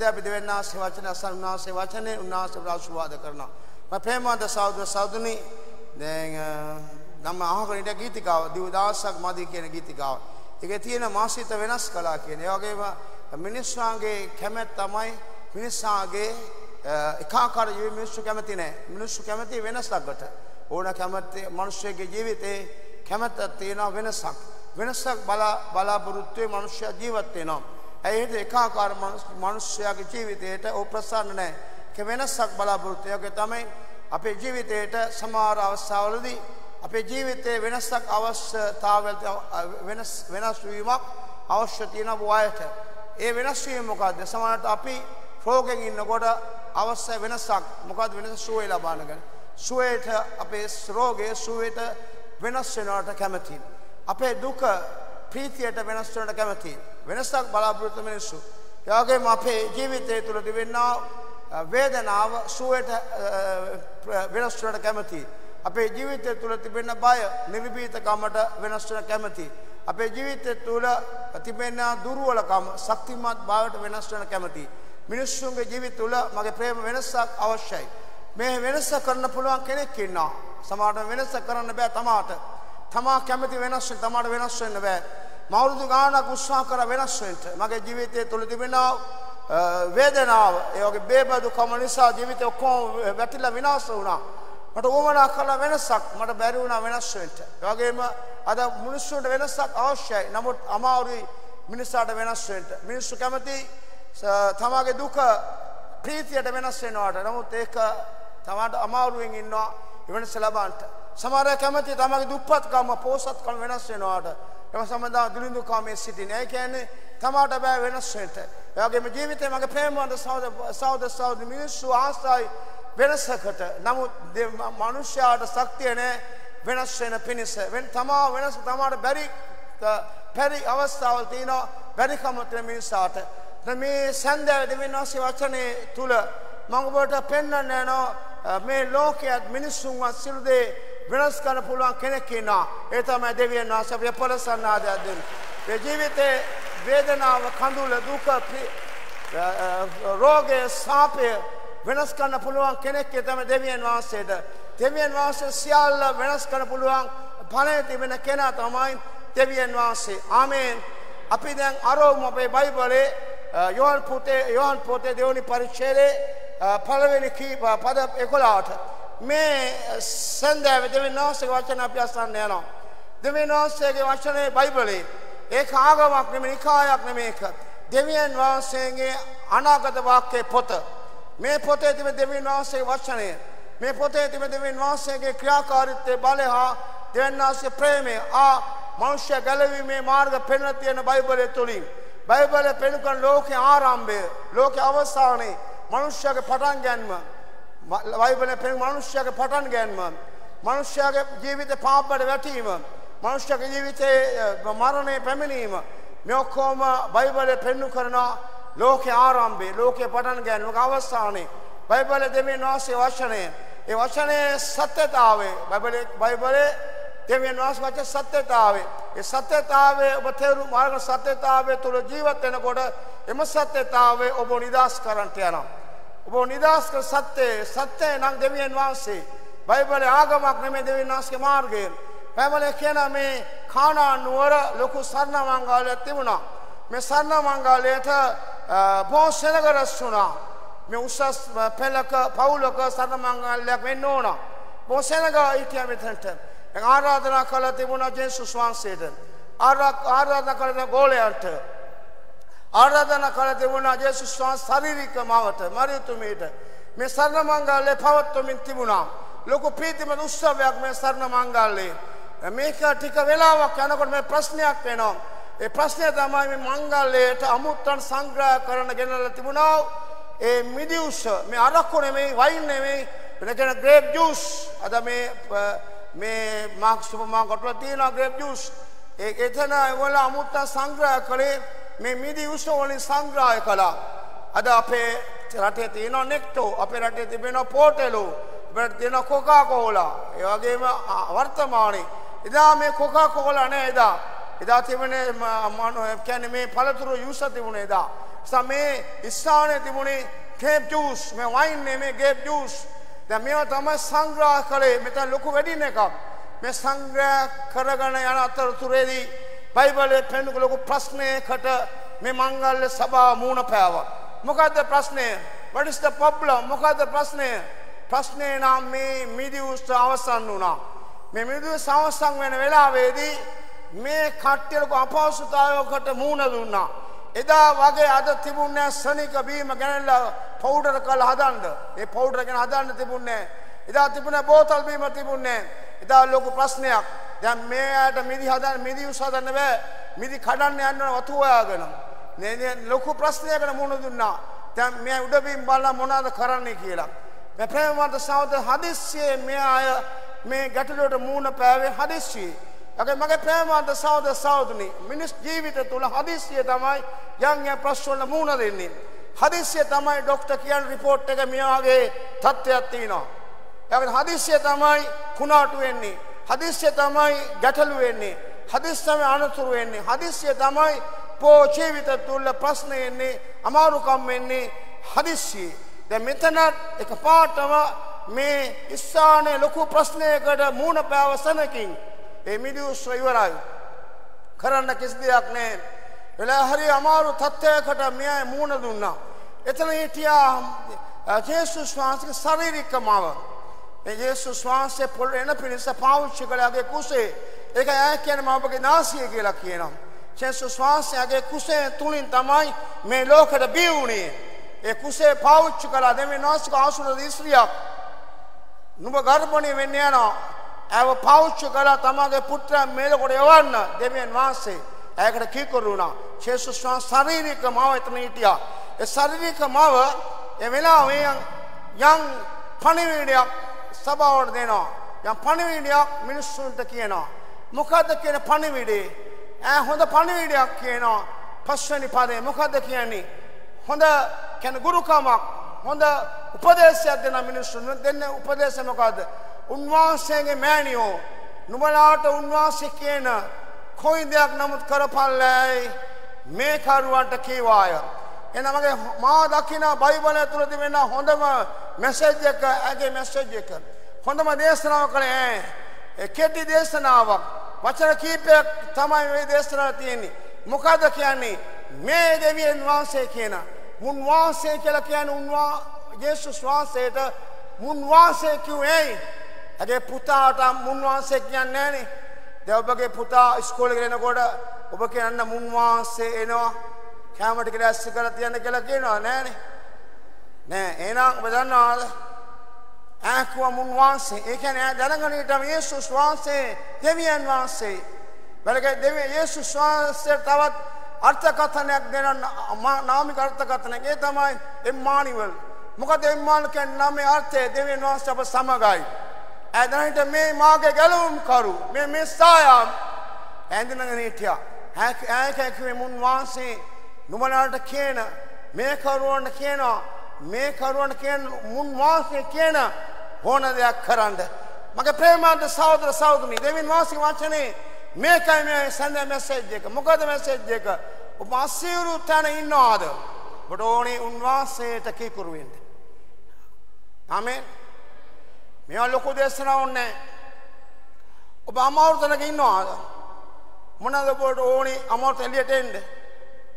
හොඳයි මේ සැන්ද අපි දෙවන්නාසේ වචන අසන් උන්වහන්සේ වචනේ උන්වහන්සේ ආශිර්වාද කරනවා. මම ප්‍රේමවන්ත සහෝදර සහෝදරනි දැන් නම් අහගෙන ඉඳ ගීතිකාව දිව දවසක් මදි කියන ගීතිකාව. ඒකේ තියෙන මාසිත වෙනස් කළා කියන ඒ වගේම මිනිස්සුන්ගේ කැමැත්ත තමයි මිනිස්සාගේ එකාකාර ජීවි මිනිස්සු කැමති නැහැ මිනිස්සු කැමති වෙනසකට ඕන කැමති මිනිස්සුගේ ජීවිතේ කැමැත්ත තියෙන වෙනසක්. වෙනසක් බලා බලාපොරොත්තු වෙ මිනිස්සු ජීවත් වෙනවා. ඇයිට එකාකාර මනුෂ්‍යයාගේ ජීවිතයට ඕ ප්‍රසන්න නැහැ. ඒක වෙනසක් බලාපොරොත්තු යෝගය තමයි අපේ ජීවිතයට සමහර අවස්ථාවලදී අපේ ජීවිතයේ වෙනසක් අවශ්‍යතාවලට වෙනස් වෙනස් වීමක් අවශ්‍ය තියෙන වයයට. ඒ වෙනස් වීම මොකද්ද? සමහරට අපි රෝගෙන් ඉන්නකොට අවශ්‍ය වෙනසක් මොකද්ද වෙනස සුවය ලබාන ගන්න. සුවයට අපේ රෝගයේ සුවයට වෙනස් වෙනවට කැමතියි. අපේ දුක ප්‍රීතියට වෙනස් වනට කැමතියි. වෙනසක් බලාපොරොත්තු මිනිස්සු. ඒ වගේම අපේ ජීවිතය තුළ තිබෙනා වේදනාව සුවයට වෙනස් වනට කැමතියි. අපේ ජීවිතය තුළ තිබෙන බය නිර්භීතකමට වෙනස් වන කැමතියි. අපේ ජීවිතය තුළ තිබෙන දුර්වලකම ශක්තිමත් බවට වෙනස් වන කැමතියි. මිනිස්සුන්ගේ ජීවිත තුළ මගේ ප්‍රේම වෙනසක් අවශ්‍යයි. මේ වෙනස කරන්න පුළුවන් කෙනෙක් ඉන්නවා. සමහරට වෙනස කරන්න බෑ තමාට. තමා කැමති වෙනස් වෙන්න තමාට වෙනස් වෙන්න බෑ. මවුරුදු ගානක් උත්සාහ කර වෙනස් වෙන්න. මගේ ජීවිතය තුළ තිබෙනා වේදනාව ඒ වගේ බේබදුකම නිසා ජීවිතය ඔක්කොම වැටිලා විනාශ වුණා. මට උවමනා කළ වෙනසක් මට බැරි වුණා වෙනස් වෙන්න. ඒ වගේම අද මිනිස්සුන්ට වෙනසක් අවශ්‍යයි. නමුත් අමාරුයි මිනිස්සාට වෙනස් වෙන්න. මිනිස්සු කැමති තමාගේ දුක ප්‍රීතියට වෙනස් වෙනවාට. නමුත් ඒක තමාට අමාරුවෙන් ඉන්නවා වෙනස ලබන්නට. සමහර කැමති තමගේ දුප්පත්කම පෝසත්කම වෙනස් වෙනවාට. එම සමඳා දුලින්දුකාමේ සිටින. ඒ කියන්නේ තමාට බෑ වෙනස් වෙන්න. ඒ වගේම ජීවිතේ මගේ ප්‍රේමවන්ත සහෝදර සහෝදර මිනිස්සු ආසයි වෙනසකට. නමුත් මනුෂ්‍යයාට ශක්තිය නැහැ වෙනස් වෙන පිණිස. වෙන තමා වෙනස් තමාට බැරි පරි අවස්ථාවල් තියෙනවා බැරිකම තියෙන මිනිසාට. මේ සැන්දෑව දෙවියන්වහන්සේ වචනේ තුල මම ඔබට පෙන්වන්න යනවා මේ ලෝකයක් මිනිස්සුන්වත් සිළු දේ වෙනස් කරන්න පුළුවන් කෙනෙක් ඉන්නවා. ඒ තමයි දෙවියන් වහන්සේ අපේ පොළසන්නාදයක් දෙන්නේ. මේ ජීවිතේ වේදනාව, කඳුල, දුක, රෝගය, සාපය වෙනස් කරන්න පුළුවන් කෙනෙක් තමයි දෙවියන් වහන්සේට. දෙවියන් වහන්සේ සියල්ල වෙනස් කරන්න පුළුවන් ඵලයේ තිබෙන කෙනා තමයි දෙවියන් වහන්සේ. ආමේන්. අපි දැන් අරෝම අපේ බයිබලේ යෝහන් පොතේ යෝහන් පොතේ දෙවනි පරිච්ඡේදයේ පළවෙනි කීප පද 11ට මේ සන්දෑව දෙවියන් වහන්සේගේ වචන අපි අසන්න යනවා. දෙවියන් වහන්සේගේ වචනේ බයිබලේ ඒක ආගමක් නෙමෙයි නිකායක් නෙමෙයි ඒක. දෙවියන් වහන්සේගේ අනාගත වාක්‍යයේ පොත. මේ පොතේ තිබෙන දෙවියන් වහන්සේගේ වචනය. මේ පොතේ තිබෙන දෙවියන් වහන්සේගේ ක්‍රියාකාරීත්වය බලය හා දෙවියන් වහන්සේගේ ප්‍රේමය ආ මනුෂ්‍ය ගැලවීමේ මාර්ග පෙන්වලා තියෙන බයිබලයේ තුලින් බයිබලයේ පෙන්වන ලෝකේ ආරම්භය, ලෝකේ අවසානයේ මනුෂ්‍යගේ පටන් ගැනීම බයිබලයේ පෙන් මනුෂ්‍යගේ පටන් ගැනීම මනුෂ්‍යගේ ජීවිත පාපයට වැටීම මනුෂ්‍යගේ ජීවිතේ මරණය පැමිණීම මේ ඔක්කොම බයිබලයේ පෙන්වු කරන ලෝකේ ආරම්භය ලෝකේ පටන් ගැනීම අවසානයේ. බයිබලයේ දෙවියන් වහන්සේ වචනය ඒ වචනේ සත්‍යතාවය බයිබලයේ බයිබලයේ දෙවියන් වහන්සේ වචන සත්‍යතාවය. ඒ සත්‍යතාවය ඔබ තේරුම් මාර්ග සත්‍යතාවය තුළ ජීවත් වෙනකොට එම සත්‍යතාවය ඔබ නිදාස් කරන්නට යනවා. ඔබ නිදහස් කර සත්‍යය සත්‍යය නම් දෙවියන් වහන්සේ. බයිබලේ ආගමක් නෙමෙයි දෙවියන් වහන්සේගේ මාර්ගය බයිබලේ කියන මේ කානා නුවර ලොකු සරණ මංගලයක් තිබුණා. මේ සරණ මංගලයට බොහෝ සෙනග රැස් වුණා. මේ උසස් පෙළක පවුලක සරණ මංගලයක් වෙන්න ඕන. බොහෝ සෙනග හිටියා මෙතනට. ආරාධනා කළා තිබුණා ජේසුස් වහන්සේට. ආරාධනා කළ ගෝලයන්ට ආරාධනා කළ තිබුණා ජේසුස් වහන්සේ ශාරීරික මාවට මරියතුමීට. මේ සරණ මංගල්‍යය පවත්වමින් තිබුණා. ලොකු ප්‍රීතිමත් උත්සවයක් මේ සරණ මංගල්‍යයේ. මේක ටික වෙලාවක් යනකොට මේ ප්‍රශ්නයක් වෙනවා ඒ ප්‍රශ්නය තමයි මේ මංගල්‍යයට අමුත්තන් සංග්‍රහ කරන්න ගෙනල්ලා තිබුණා. ඒ මිදිඋස්ස මේ අරක්කු නෙමෙයි වයින් නෙමෙයි වෙනකන ග්‍රේප් ජූස්. අද මේ මේ මාක් සුපර් මාකට් වල තියෙන ග්‍රේප් ජූස්. ඒ එතන ඒවල අමුත්තන් සංග්‍රහ කළේ මේ මිදි උස වලින් සංග්‍රහය කළා. අද අපේ රටේ තියෙන නෙක්ටෝ, අපේ රටේ තිබෙන පෝටෙලෝ, අපේ තියෙන කොකා කෝලා, ඒ වගේම වර්තමානයේ එදා මේ කොකා කෝලා නෑ එදා. එදා තිබුණේ කියන්නේ මේ පළතුරු යූස තිබුණේ එදා. සමේ ඉස්සානේ තිබුණේ ගේප් ජූස් මේ වයින් නෙමේ ගේප් ජූස් දැන් මේවා තමයි සංග්‍රහ කළේ මෙතන ලොකු වැඩින එකක් මේ සංග්‍රහ කරගෙන යන අතරතුරේදී බයිබලයේ පෙන්වන ලොකු ප්‍රශ්නයකට මේ මංගල්‍ය සභාව මූණ පෑවා මොකද්ද ප්‍රශ්නය what is the problem මොකද්ද ප්‍රශ්නය ප්‍රශ්නේ නම් මේ මිදිවුස් අවසන් වුණා මේ මිදිවුස් අවසන් වෙන වෙලාවේදී මේ කට්ටියලක අපහසුතාවයකට මූණ දුන්නා එදා වගේ අද තිබුණේ සනික බීම ගැනලා පවුඩර් කරලා හදන්න. ඒ පවුඩර් ගැන හදන්න තිබුණේ. එදා තිබුණේ බෝතල් බීම තිබුණේ. එදා ලොකු ප්‍රශ්නයක්. දැන් මේ ඇයට මිදි හදන්න මිදි උස් හදන්න බෑ. මිදි කඩන්න යන්න වතු හොයාගෙන. නේ ලොකු ප්‍රශ්නයකට මුහුණ දුන්නා. දැන් මේ උඩ බීම් බලලා මොනවද කරන්නේ කියලා. මේ ප්‍රේමවන්ත සහෝදර හදිස්සියේ මේ අය මේ ගැටලුවට මුහුණ පෑවේ හදිස්සියේ. යගේ මගේ ප්‍රේමවන්ත සහෝදර සහෝදරනි මිනිස් ජීවිත තුළ හදිස්සිය තමයි යම් යම් ප්‍රශ්න වල මුහුණ දෙන්නේ. හදිස්සිය තමයි ડોක්ටර් කියන රිපෝට් එක මේ වගේ තත්ත්වයක් තියෙනවා. යගේ හදිස්සිය තමයි කුණාටු වෙන්නේ. හදිස්සිය තමයි ගැටලු වෙන්නේ. හදිස්සියම අනතුරු වෙන්නේ. හදිස්සිය තමයි පෝ ජීවිත තුළ ප්‍රශ්න එන්නේ අමාරුකම් වෙන්නේ හදිස්සියේ. දැන් මෙතන එකපාරටම මේ ඉස්සානේ ලොකු ප්‍රශ්නයකට මූණ පෑවසනකින් ඒ මිනිස්සු ඉවරයි. කරන්න කිසි දෙයක් නෑ. වෙලා හරි අමාරු තත්ත්වයකට මෙයයි මූණ දුන්නා. එතන හිටියා ජේසුස් වහන්සේගේ ශාරීරික මව. මේ ජේසුස් වහන්සේ පොළ එන පිණිස පාවිච්චි කළාගේ කුසේ. ඒක ඈ කියන්නේ මවගේ නාසිය කියලා කියනවා. ජේසුස් වහන්සේගේ කුසේ තුලින් තමයි මේ ලෝකෙට බිහි වුණේ. ඒ කුසේ පාවිච්චි කළා දෙවියන් වහන්සේගේ ආසුර දිස්ත්‍රියක්. නුඹ ගර්භණී වෙන්න යනවා. ඇව පෞච්ච කලා තමගේ පුත්‍රයන් මේලකොට යවන්න දෙවියන් වහන්සේ ඇයකට කීකරු වුණා. ජේසුස් වහන්සේ ශාරීරික මව එතන හිටියා. ඒ ශාරීරික මව ඒ වෙලාවේ යම් පණිවිඩයක් සභාවට දෙනවා. යම් පණිවිඩයක් මිනිස්සුන්ට කියනවා. මොකද්ද කියන පණිවිඩේ? ඈ හොඳ පණිවිඩයක් කියනවා. පස්වෙනි පදේ මොකද්ද කියන්නේ? හොඳ කියන ගුරුකමක් හොඳ උපදේශයක් දෙන මිනිස්සුන් දෙන්න උපදේශ මොකද්ද? උන්වහන්සේගේ මෑණියෝ නුඹලාට උන්වහන්සේ කියන කොයි දෙයක් නමුත් කරපල්ලයි මේ කරුවන්ට කීවාය. එනමගේ මා දකින බයිබලය තුළ තිබෙන හොඳම මැසේජ් එක ඇගේ මැසේජ් එක. හොඳම දේශනාව කළේ ඒ කෙටි දේශනාවක්. වචන කීපයක් තමයි මේ දේශනාව තියෙන්නේ. මොකද කියන්නේ? මේ දෙවියන් වහන්සේ කියන උන්වහන්සේ කියලා කියන්නේ උන්වා යේසුස් වහන්සේට උන්වහන්සේ කිව්වේ ඇගේ පුතාට මුන්වහන්සේ කියන්න ෑනේ දැවබගේ පුතා ස්කෝල ගෙනකොට ඔබ කියන්න මුන්වහන්සේ එනවා. කෑමටි කළ ඇස්සි කර තියන්න කියලා කියනවා. නෑනේ නෑ ඒනම් බදන්නවාද ඇකුව මුන්වහන්සේ ඒකැන ඇ දැනගනීටම ඒසුස් වහන්සේ දෙවියන් වහන්සේ. වැලක දෙව ඒසුස් වහන්සේ තවත් අර්ථකථනයක් දෙන නාමික අර්ථකථනයක්. ඒ තමයි එම්මානිවල්. මොකද එම්මානකැන් නමේ අර්ථය දෙවියන් වහන්ස අප සමගයි. ඇදනට මේ මාගේ ගැලවුම් කරු. මේ මෙස්සායම් ඇඳනගෙන හිටියා. ඇකැකිවේ මුන් වහන්සේ නුමනාට කියන මේ කරුවන්ට කියනවා මේ කරුවන්ට කියන මුන් වහන්සේ කියන හෝන දෙයක් කරන්න මගේ ප්‍රේමාන්ත සෞදර සෞදනි දෙවින් වාසි වචනේ මේකයි මේ සඳ මැසේජ් එක මොකද මැසේජ් එක ඔබ අසීරු තැන ඉන්නවාද ඔබට ඕනේ උන්වහන්සේට කීකුරු වෙන්න ආමෙන් මේවා ලොකු දේශනාවක් නැහැ. ඔබ අමාරුතනක ඉන්නවාද? මොනවාද ඔබට ඕනි අමාරුත එළියට එන්න?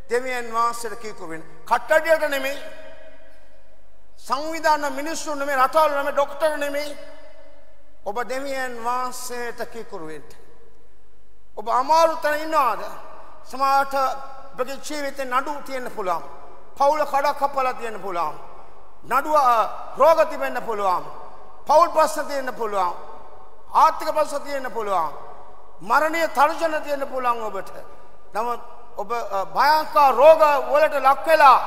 දෙවියන් වහන්සේට කීකු වෙන්න. කට්ටඩියට නෙමෙයි. සංවිධාන මිනිස්සු නෙමෙයි රටවල් නෙමෙයි ડોක්ටර් නෙමෙයි. ඔබ දෙවියන් වහන්සේට කීකුරු වෙන්න. ඔබ අමාරුතන ඉන්නවාද? සමහරට ඔබගේ ජීවිතේ නඩු තියෙන්න පුළුවන්. පවුල කඩක් කපලා තියෙන්න පුළුවන්. නඩුව රෝග තිබෙන්න පුළුවන්. පවුල් ප්‍රශ්න තියෙන්න පුළුවන්. ආර්ථික ප්‍රශ්න තියෙන්න පුළුවන්. මරණීය තර්ජන තියෙන්න පුළුවන් ඔබට. නමුත් ඔබ භයංකර රෝග වලට ලක් වෙලා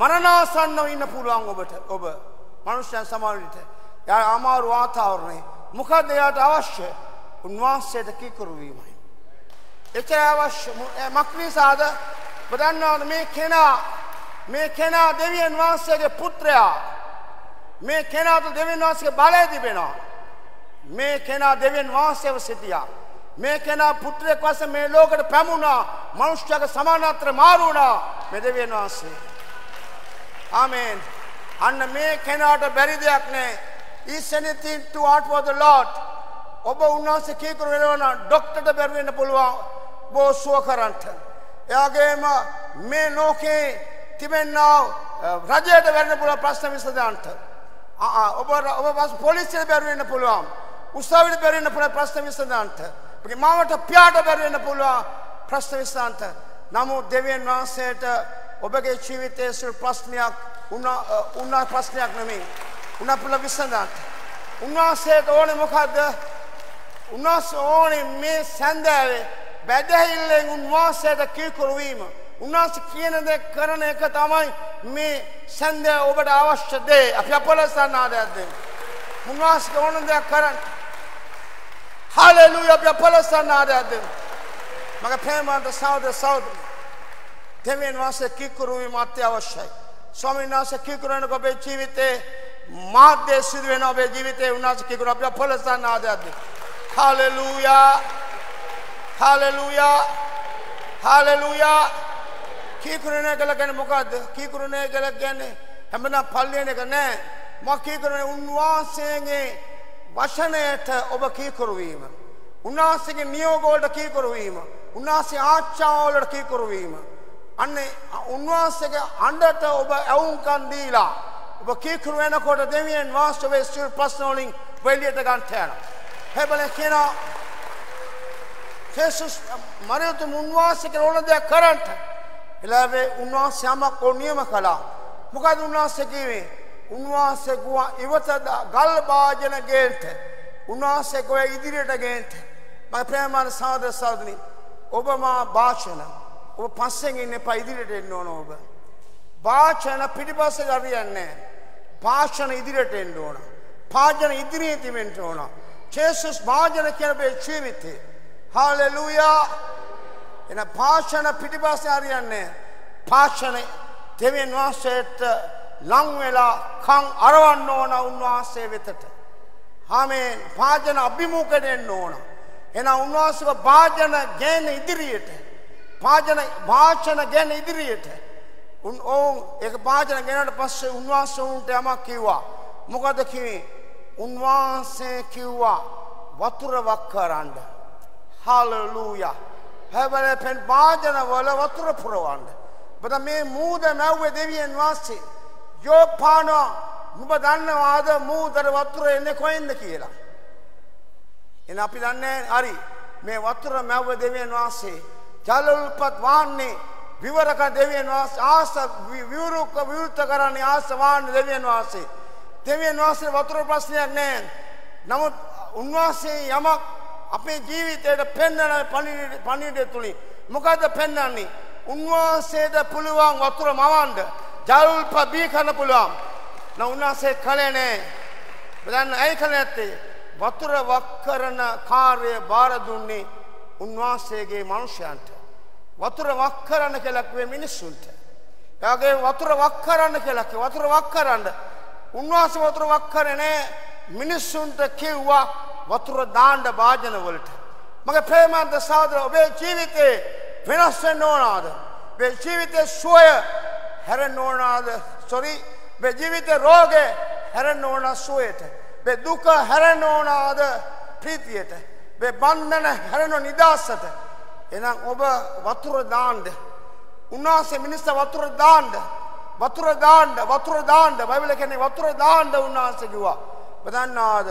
මරණාසන්නව ඉන්න පුළුවන් ඔබට. ඔබ මනුෂ්‍යයන් සමහර විට යා අමාරු වාතාවරණේ මොකද එයාට අවශ්‍ය? උන්වහන්සේට කීකරු වීමයි. එච්චර අවශ්‍ය මක්නිසාද බදන්නවද මේ කෙනා මේ කෙනා දෙවියන් වහන්සේගේ පුත්‍රයා මේ කෙනාට දෙවන් වහන්සේගේ බලය තිබෙනවා. මේ කෙනා දෙවන් වහන්සේව සිටියා. මේ කෙනා පුත්‍රයෙක් වශයෙන් මේ ලෝකෙට පැමුණා. මනුෂ්‍යයාගේ සමානත්‍ර මාරු වුණා. මේ දෙවියන් වහන්සේ. ආමෙන්. අන්න මේ කෙනාට බැරි දෙයක් නෑ. is anything to art for the Lord. ඔබ උන්වහන්සේ කීකරු වෙනවා ඩොක්ටර්ට බැරි වෙන්න පුළුවන් බෝ සුව කරන්ට. එයාගේම මේ ලෝකේ තිබෙන්නා රජයට වෙන්න පුළුවන් ප්‍රශ්න විසඳන්නට. ඔබ ඔබ පොලිසියට බැරි වෙන්න පුළුවන්. උසාවියට බැරි වෙන්න පුළුවන් ප්‍රශ්න විසඳන්නට. ඔබගේ මාවට පියාට බැරි වෙන්න පුළුවන් ප්‍රශ්න විසඳන්නට. නමුත් දෙවියන් වහන්සේට ඔබගේ ජීවිතයේ සිල් ප්‍රශ්නයක් උනා උනා ප්‍රශ්නයක් නෙමෙයි. උනා පුළුවන් විසඳන්නට. උන්වහන්සේට ඕනේ මොකද්ද? උන්වහන්සේ ඕනේ මේ සැන්දෑවේ බැදහිල්ලෙන් උන්වහන්සේට කීකරු වීම. උන්වහන්සේ කියන දේ කරන එක තමයි මේ සැන්දෑ ඔබට අවශ්‍ය දේ. අපි අපලසන්න ආදයක් දෙන්න. උන්වහන්සේ ඕන දෙයක් කරන්න. හලෙලූයා අපි අපලසන්න ආදයක් දෙන්න. මගේ ප්‍රේමවන්ත සහෝදර සහෝදරි. දෙවියන් වහන්සේ කීකරු වීම අත්‍යවශ්‍යයි. ස්වාමීන් වහන්සේ කීකරු වෙනකොට ඔබේ ජීවිතේ මාධ්‍ය සිදු වෙන ඔබේ ජීවිතේ උන්වහන්සේ කීකරු අපි අපලසන්න ආදයක් දෙන්න. හලෙලූයා! හලෙලූයා! හලෙලූයා! කීකරණය කළ ගැන මොකක්ද කීකරණය කළ ගැන්නේ හැමදාම පල්ලියන එක නෑ. මම කීකරණය උන්වහන්සේගේ වචනයට ඔබ කීකරු වීම. උන්වහන්සේගේ නියෝග වලට කීකරු වීම. උන්වහන්සේ ආච්ඡාව වලට කීකරු වීම. අන්නේ උන්වහන්සේගේ අඬට ඔබ ඇවුම්කන් දීලා ඔබ කීකරු වෙනකොට දෙවියන් වාස්තවයේ සිල් ප්‍රශ්න වලින් වෙලියට ගන්න යනවා හැබැයි කියනවා ජේසුස් මරියතුන් උන්වහන්සේගේ ඕන දෙයක් කරන්ට එලාවේ උන්වහන්සේ යමක් ඕනියම කළා. මොකද උන්වහන්සේ කිව්වේ? උන්වහන්සේ ගුවා ඉවත ගල් භාජන ගේන්ට උන්වහන්සේ ගොය ඉදිරියට ගේන්ට. මම ප්‍රේමාන සාදර සාදනි ඔබ මා භාෂණ ඔබ පස්සෙන් ඉන්න එපා ඉදිරියට එන්න ඕන ඔබ භාෂණ පිටිපස්සේ හරියන්නේ භාෂණ ඉදිරියට එන්න ඕන භාජන ඉදිරියේ තිබෙන්න ඕන ජේසුස් භාජන කියන මේ ජීවිතේ හාලෙලූයා එන භාෂණ පිටිපස්සේ හරියන්නේ භාෂණ දෙවියන් වහන්සේට ලං වෙලා කන් අරවන්න ඕන උන්වහන්සේ වෙතට. ආමේන් භාජන අභිමුඛයට එන්න ඕන. එන උන්වහන්සේව භාජන ගෙන ඉදිරියට. භාජන භාෂණ ගෙන ඉදිරියට. උන් ඕන් ඒක භාජන ගෙනාට පස්සේ උන්වහන්සේ උන්ට යමක් කිව්වා. මොකද කිව්වේ? උන්වහන්සේ කිව්වා වතුර වක් කරන්න. හාලලූයා. හැබැයි පෙන් භාජන වල වතුර පුරවන්න. බද මේ මූද මැව්වේ දෙවියන් වහන්සේ. යෝපාන නුඹ දන්නවාද මූදර වතුර එන්නේ කොහෙන්ද කියලා. එන අපි දන්නේ හරි මේ වතුර මැව්ව දෙවියන් වහන්සේ ජල උල්පත් වාන්නේ විවරක දෙවියන් වහන්සේ ආස විවරුක විවෘත කරන්නේ ආස වාන්නේ දෙවියන් වහන්සේ. දෙවියන් වහන්සේ වතුර ප්‍රශ්නයක් නැහැ. නමුත් උන්වහන්සේ යමක් අපේ ජීවිතයට පෙන්වන පණිවිඩය තුලින් මොකද පෙන්වන්නේ? උන්වහන්සේට පුළුවන් වතුර මවන්න ජල්ප බී කරන්න පුළුවන්. නා උන්වහන්සේ කලේ නෑ. බදන්න ඇයි කලේ නැත්තේ? වතුර වක් කරන කාර්යය බාර දුන්නේ උන්වහන්සේගේ මනුෂ්‍යයන්ට. වතුර වක් කරන්න කියලා කිව්වේ මිනිස්සුන්ට. එයාගේ වතුර වක් කරන්න කියලා කිව්වා වතුර වක් කරන්න. උන්වහන්සේ වතුර වක් කරේ නෑ මිනිස්සුන්ට කිව්වා වතුර දාන්න වාජන වලට. මගේ ප්‍රේමන්ත සහෝදර ඔබේ ජීවිතේ වෙනස් වෙන්න ඕනාද? ඔබේ ජීවිතේ සුවය හැරෙන්න ඕනාද? සෝරි, ඔබේ ජීවිතේ රෝගේ හැරෙන්න ඕන සුවයට. ඔබේ දුක හැරෙන්න ඕනාද? ප්‍රීතියට. ඔබේ බන්ධන හැරෙන්න නිදාසට. එහෙනම් ඔබ වතුර දාන්න. උන්වහන්සේ මිනිස්සු වතුර දාන්න. වතුර දාන්න, වතුර දාන්න. බයිබලෙ කියන්නේ වතුර දාන්න උන්වහන්සේ කිව්වා. බදන්නාද?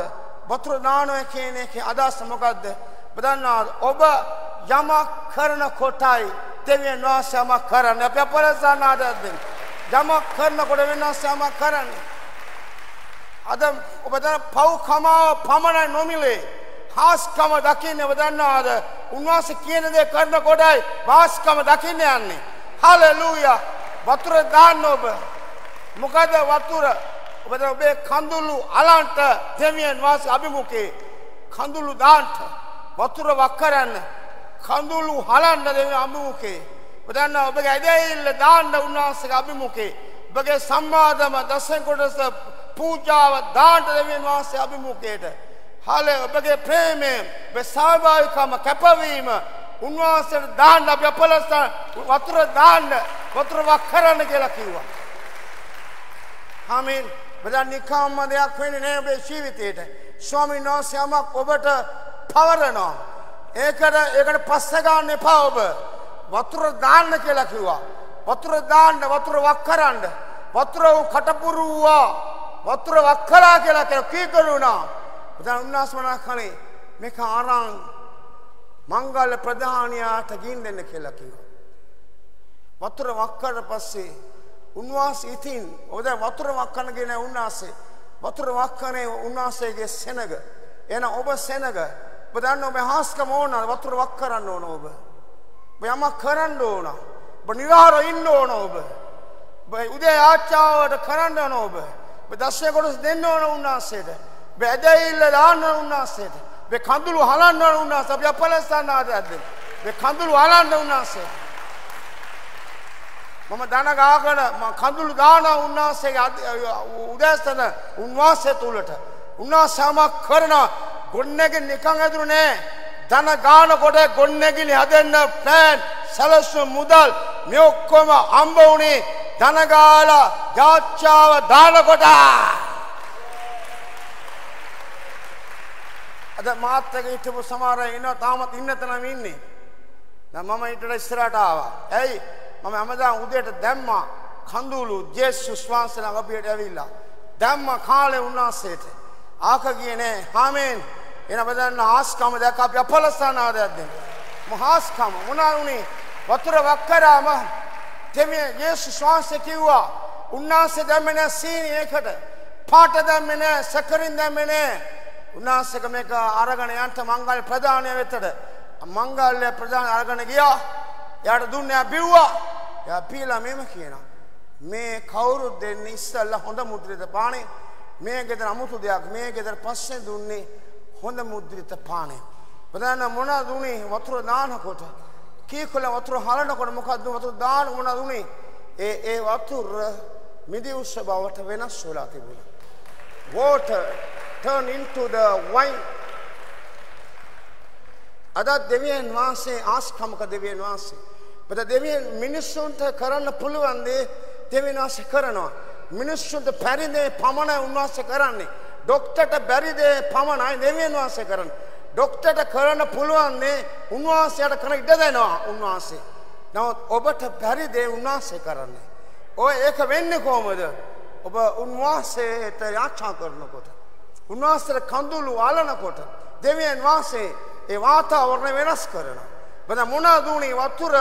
වතුර දානවා කියන එකේ අදහස මොකද්ද? බදන්නාද? ඔබ යමක් කරන කොටයි දෙවියන් වහන්සේ යමක් කරන්නේ. අපි අපරසන්න ආදද්දෙන්. යමක් කරනකොට වෙනස් යමක් කරන්නේ. අද ඔබ දන්න පව්කම පමණයි නොමිලේ. හාස්කම දකින්න ඔබ දන්නවාද? උන්වහන්සේ කියන දේ කරනකොටයි වාස්කම දකින්න යන්නේ. හලෙලූයා. වතුර දාන්න ඔබ. මොකද වතුර ඔබද ඔබේ කඳුළු අලන්ට දෙවියන් වාසේ අභිමුඛේ කඳුළු දාන්ට වතුර වක් කරන්න කඳුළු හලන්න දෙවියන් අභිමුඛේ ඔබදන්න ඔබගේ ඇදහිල්ල දාන්න උන්වහන්සේගේ අභිමුඛේ ඔබගේ සම්මාදම දසෙන් කොටස පූජාව දාන්න දෙවියන් වාසේ අභිමුඛයට හල ඔබගේ ප්‍රේමය ඔබේ සහභාගීකම කැපවීම උන්වහන්සේට දාන්න අපි අපලස්ස වතුර දාන්න වතුර වක් කරන්න කියලා කිව්වා. ආමීන්. બધા නිකම්ම දෙයක් වෙන්නේ නෑ ඔබේ ජීවිතේට. ස්වාමීන් වහන්සේ යමක් ඔබට පවරනවා. ඒකට ඒකට පස්ස ගන්න එපා ඔබ. වතුර දාන්න කියලා කිව්වා. වතුර දාන්න වතුර වක් කරන්න. වතුර කටපුරුවා. වතුර වක් කළා කියලා කියලා කීකරුණා. බුදුන් උන්වහන්සේ මනා කලේ මේක ආරං මංගල ප්‍රධානියාට ගින් දෙන්න කියලා කිව්වා. වතුර වක් කරලා පස්සේ උන්වහන්සේ ඉතින් ඔද වතුර වක් කරනගෙන උන්වහන්සේ වතුර වක් කරනේ උන්වහන්සේගේ සෙනග. එන ඔබ සෙනග ඔබ දන්න ඔබ හාස්කම ඕන වතුර වක් කරන්න ඕන ඔබ. ඔබ යමක් කරන්න ඕන. ඔබ නිරාර ඉන්න ඕන ඔබ. ඔබ උදේ ආච්චාවට කරන්න ඕන ඔබ. ඔබ දස්සේ කොටස් දෙන්න ඕන උන්වහන්සේට. ඔබ ඇදහිල්ල දාන්න ඕන උන්වහන්සේට. ඔබ කඳුළු හලන්න ඕන උන්වහන්සේ. අපි අපලස්තන්න ආදයක්ද. ඔබ කඳුළු හලන්න උන්වහන්සේට. මම දන ගාගෙන කඳුළු දාන උන්වහන්සේගේ උදෑසන උන්වහන්සේ තුලට උන්වහන්සේම කරන ගොන්නැගිලි නිකන් ඇදුණු නෑ ධන ගාන කොට ගොන්නැගිලි හදන්න ප්ලෑන් සැලසුම් මුදල් මේ ඔක්කොම අම්බ වුණේ ධන ගාලා යාච්ඡාව දාන කොට අද මාත් එක්ක හිටපු සමහර අය ඉන්නවා තාමත් ඉන්න තැනම ඉන්නේ. දැන් මම ඊට ඉස්සරහට ආවා. ඇයි? මම හැමදාම උදේට දැම්මා කඳුළු ජේසුස් වහන්සේලා අපිට ඇවිල්ලා. දැම්මා කාලේ උන්වහන්සේට. ආක ගියේ නෑ. ආමෙන් එන බදන්න ආස්කම දැක්ක අපි අපලස්ථාන ආදයක් දෙන්න මහාස්කම මොනවා උනේ වතුර වක්කරාම දෙවියන් ජේසුස් වහන්සේ කිව්වා උන්වහන්සේ දැම්මේ නෑ සීනි ඒකට. පාට දැම්මේ නෑ. සැකරින් දැම්මේ නෑ. උන්වහන්සේක මේක අරගෙන යන්න මංගල ප්‍රධානය වෙතට. මංගල්‍ය ප්‍රධාන අරගෙන ගියා. එයාට දුන්නේ බිව්වා. එයා පීලා මෙම කියනවා. මේ කවුරුත් දෙන්නේ ඉස්සල්ලා හොඳ මුද්‍රිත පානේ. මේ ගෙදර අමුතු දෙයක් මේ ගෙදර පස්සේ දුන්නේ හොඳ මුද්‍රිත පානේ. ප්‍රධාන මොනවද දුන්නේ? වතුර දානකොට. කීකොල වතුර හලනකොට මොකද්ද වතුර දාන මොනවද දුන්නේ? ඒ ඒ වතුර මිදි උස්ස බවට වෙනස් වෙලා තිබුණා. Water turn into the wine. අදත් දෙවියන් වහන්සේ ආස්කමක දෙවියන් වහන්සේ. බද දෙවියන් මිනිස්සුන්ට කරන්න පුළුවන් දේ දෙවියන් වහන්සේ කරනවා. මිනිස්සුන්ට බැරි දේ පමණයි උන්වහන්සේ කරන්නේ. ડોක්ටර්ට බැරි දේ පමණයි දෙවියන් වහන්සේ කරන්නේ. ડોක්ටර්ට කරන්න පුළුවන් දේ උන්වහන්සේට කරන්න ඉඩ දෙනවා උන්වහන්සේ. නමුත් ඔබට බැරි දේ උන්වහන්සේ කරන්නේ. ඔය ඒක වෙන්නේ කොහමද? ඔබ උන්වහන්සේට යාචනා කරනකොට. උන්වහන්සේට කඳුළු අලනකොට දෙවියන් වහන්සේ ඒ වාතාවරණය වෙනස් කරනවා. බද මොනවද උනේ වතුර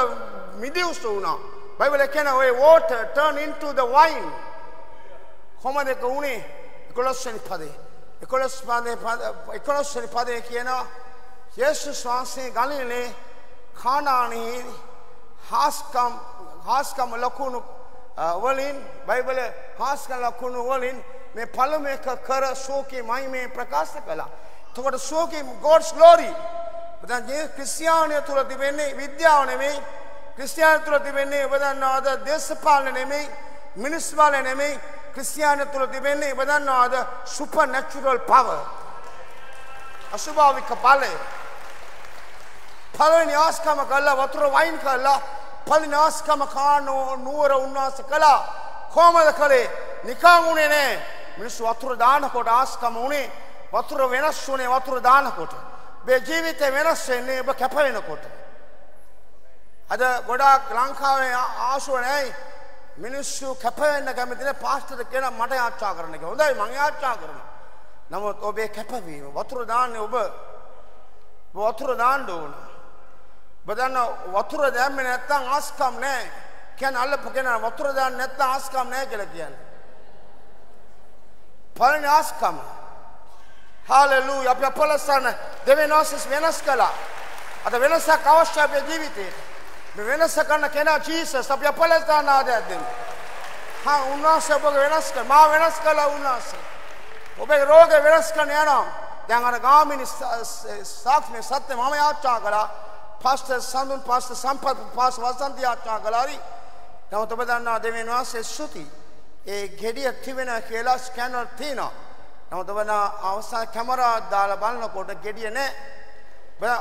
මිදිවුස් වුණා. බයිබලේ කියන ඔය water turn into the wine. කොහමද ඒක උනේ? 11 වෙනි පදේ. 11 පදේ 11 වෙනි පදේ කියනවා යේසුස් වහන්සේ ගලිලේ කානානයේ හාස්කම් හාස්කම් ලකුණු වලින් බයිබලේ හාස්කම් ලකුණු වලින් මේ පළමු එක කර ශෝකේ මහිමේ ප්‍රකාශ කළා. එතකොට ශෝකේ God's glory. බදන් මේ ක්‍රිස්තියානිය තුල තිබෙන්නේ විද්‍යාව නෙමෙයි. ක්‍රිස්තියානිය තුල තිබෙන්නේ ඔබ දන්නවද දේශපාලන නෙමෙයි. මිනිස් බල නෙමෙයි. ක්‍රිස්තියානිය තුල තිබෙන්නේ ඔබ දන්නවද supernatural power. අසුභාවික බලය. පළවෙනි ආස්කම කළා වතුර වයින් කළා. පළවෙනි ආස්කම කානෝ නුවර උන්වහන්ස කළා. කොහමද කළේ? නිකන් උනේ නෑ. මිනිස්සු වතුර දානකොට ආස්කම උනේ වතුර වෙනස් වුනේ වතුර දානකොට. මේ ජීවිතේ වෙනස් වෙන්නේ ඔබ කැප වෙනකොට. අද ගොඩාක් ලංකාවේ ආශුව නැයි මිනිස්සු කැප වෙන්න කැමති නැහැ පාස්ටර් කියන මට යාච්ඡා කරන්න කියලා. හොඳයි මං යාච්ඡා කරනවා. නමුත් ඔබේ කැපවීම වතුර දාන්නේ ඔබ වතුර දාන්න ඕන. බදන්න වතුර දැම්මේ නැත්තම් ආස්කම් නැහැ. කියන්නේ අල්ලපු කෙනා වතුර දාන්න නැත්තම් ආස්කම් නැහැ කියලා කියන්නේ. පළවෙනි ආස්කම හාලෙලූයා අපි අපලසන දෙවියන් වහන්සේ වෙනස් කළා. අද වෙනසක් අවශ්‍ය අපේ ජීවිතේට. මේ වෙනස කරන කෙනා ජීසස් අපි අපලසන ආදයක් දෙන්න. හා උන්වහන්සේ ඔබ වෙනස් කළා. මා වෙනස් කළා උන්වහන්සේ. ඔබේ රෝගය වෙනස් කරන්න යනවා. දැන් අර ගාමිනී සාක්ෂි සත්‍ය මම යාත්‍රා කළා. පාස්ටර් සඳුන් පාස්ටර් සම්පත් පාස් වසන්ති යාත්‍රා කළා. නමුත් ඔබ දන්නවා දෙවියන් වහන්සේ ස්තුති. ඒ ගෙඩිය තිබෙන කියලා ස්කැනර් තියෙනවා. නමුත් ඔබ අවසාන කැමරා දාලා බලනකොට ගෙඩිය නැහැ.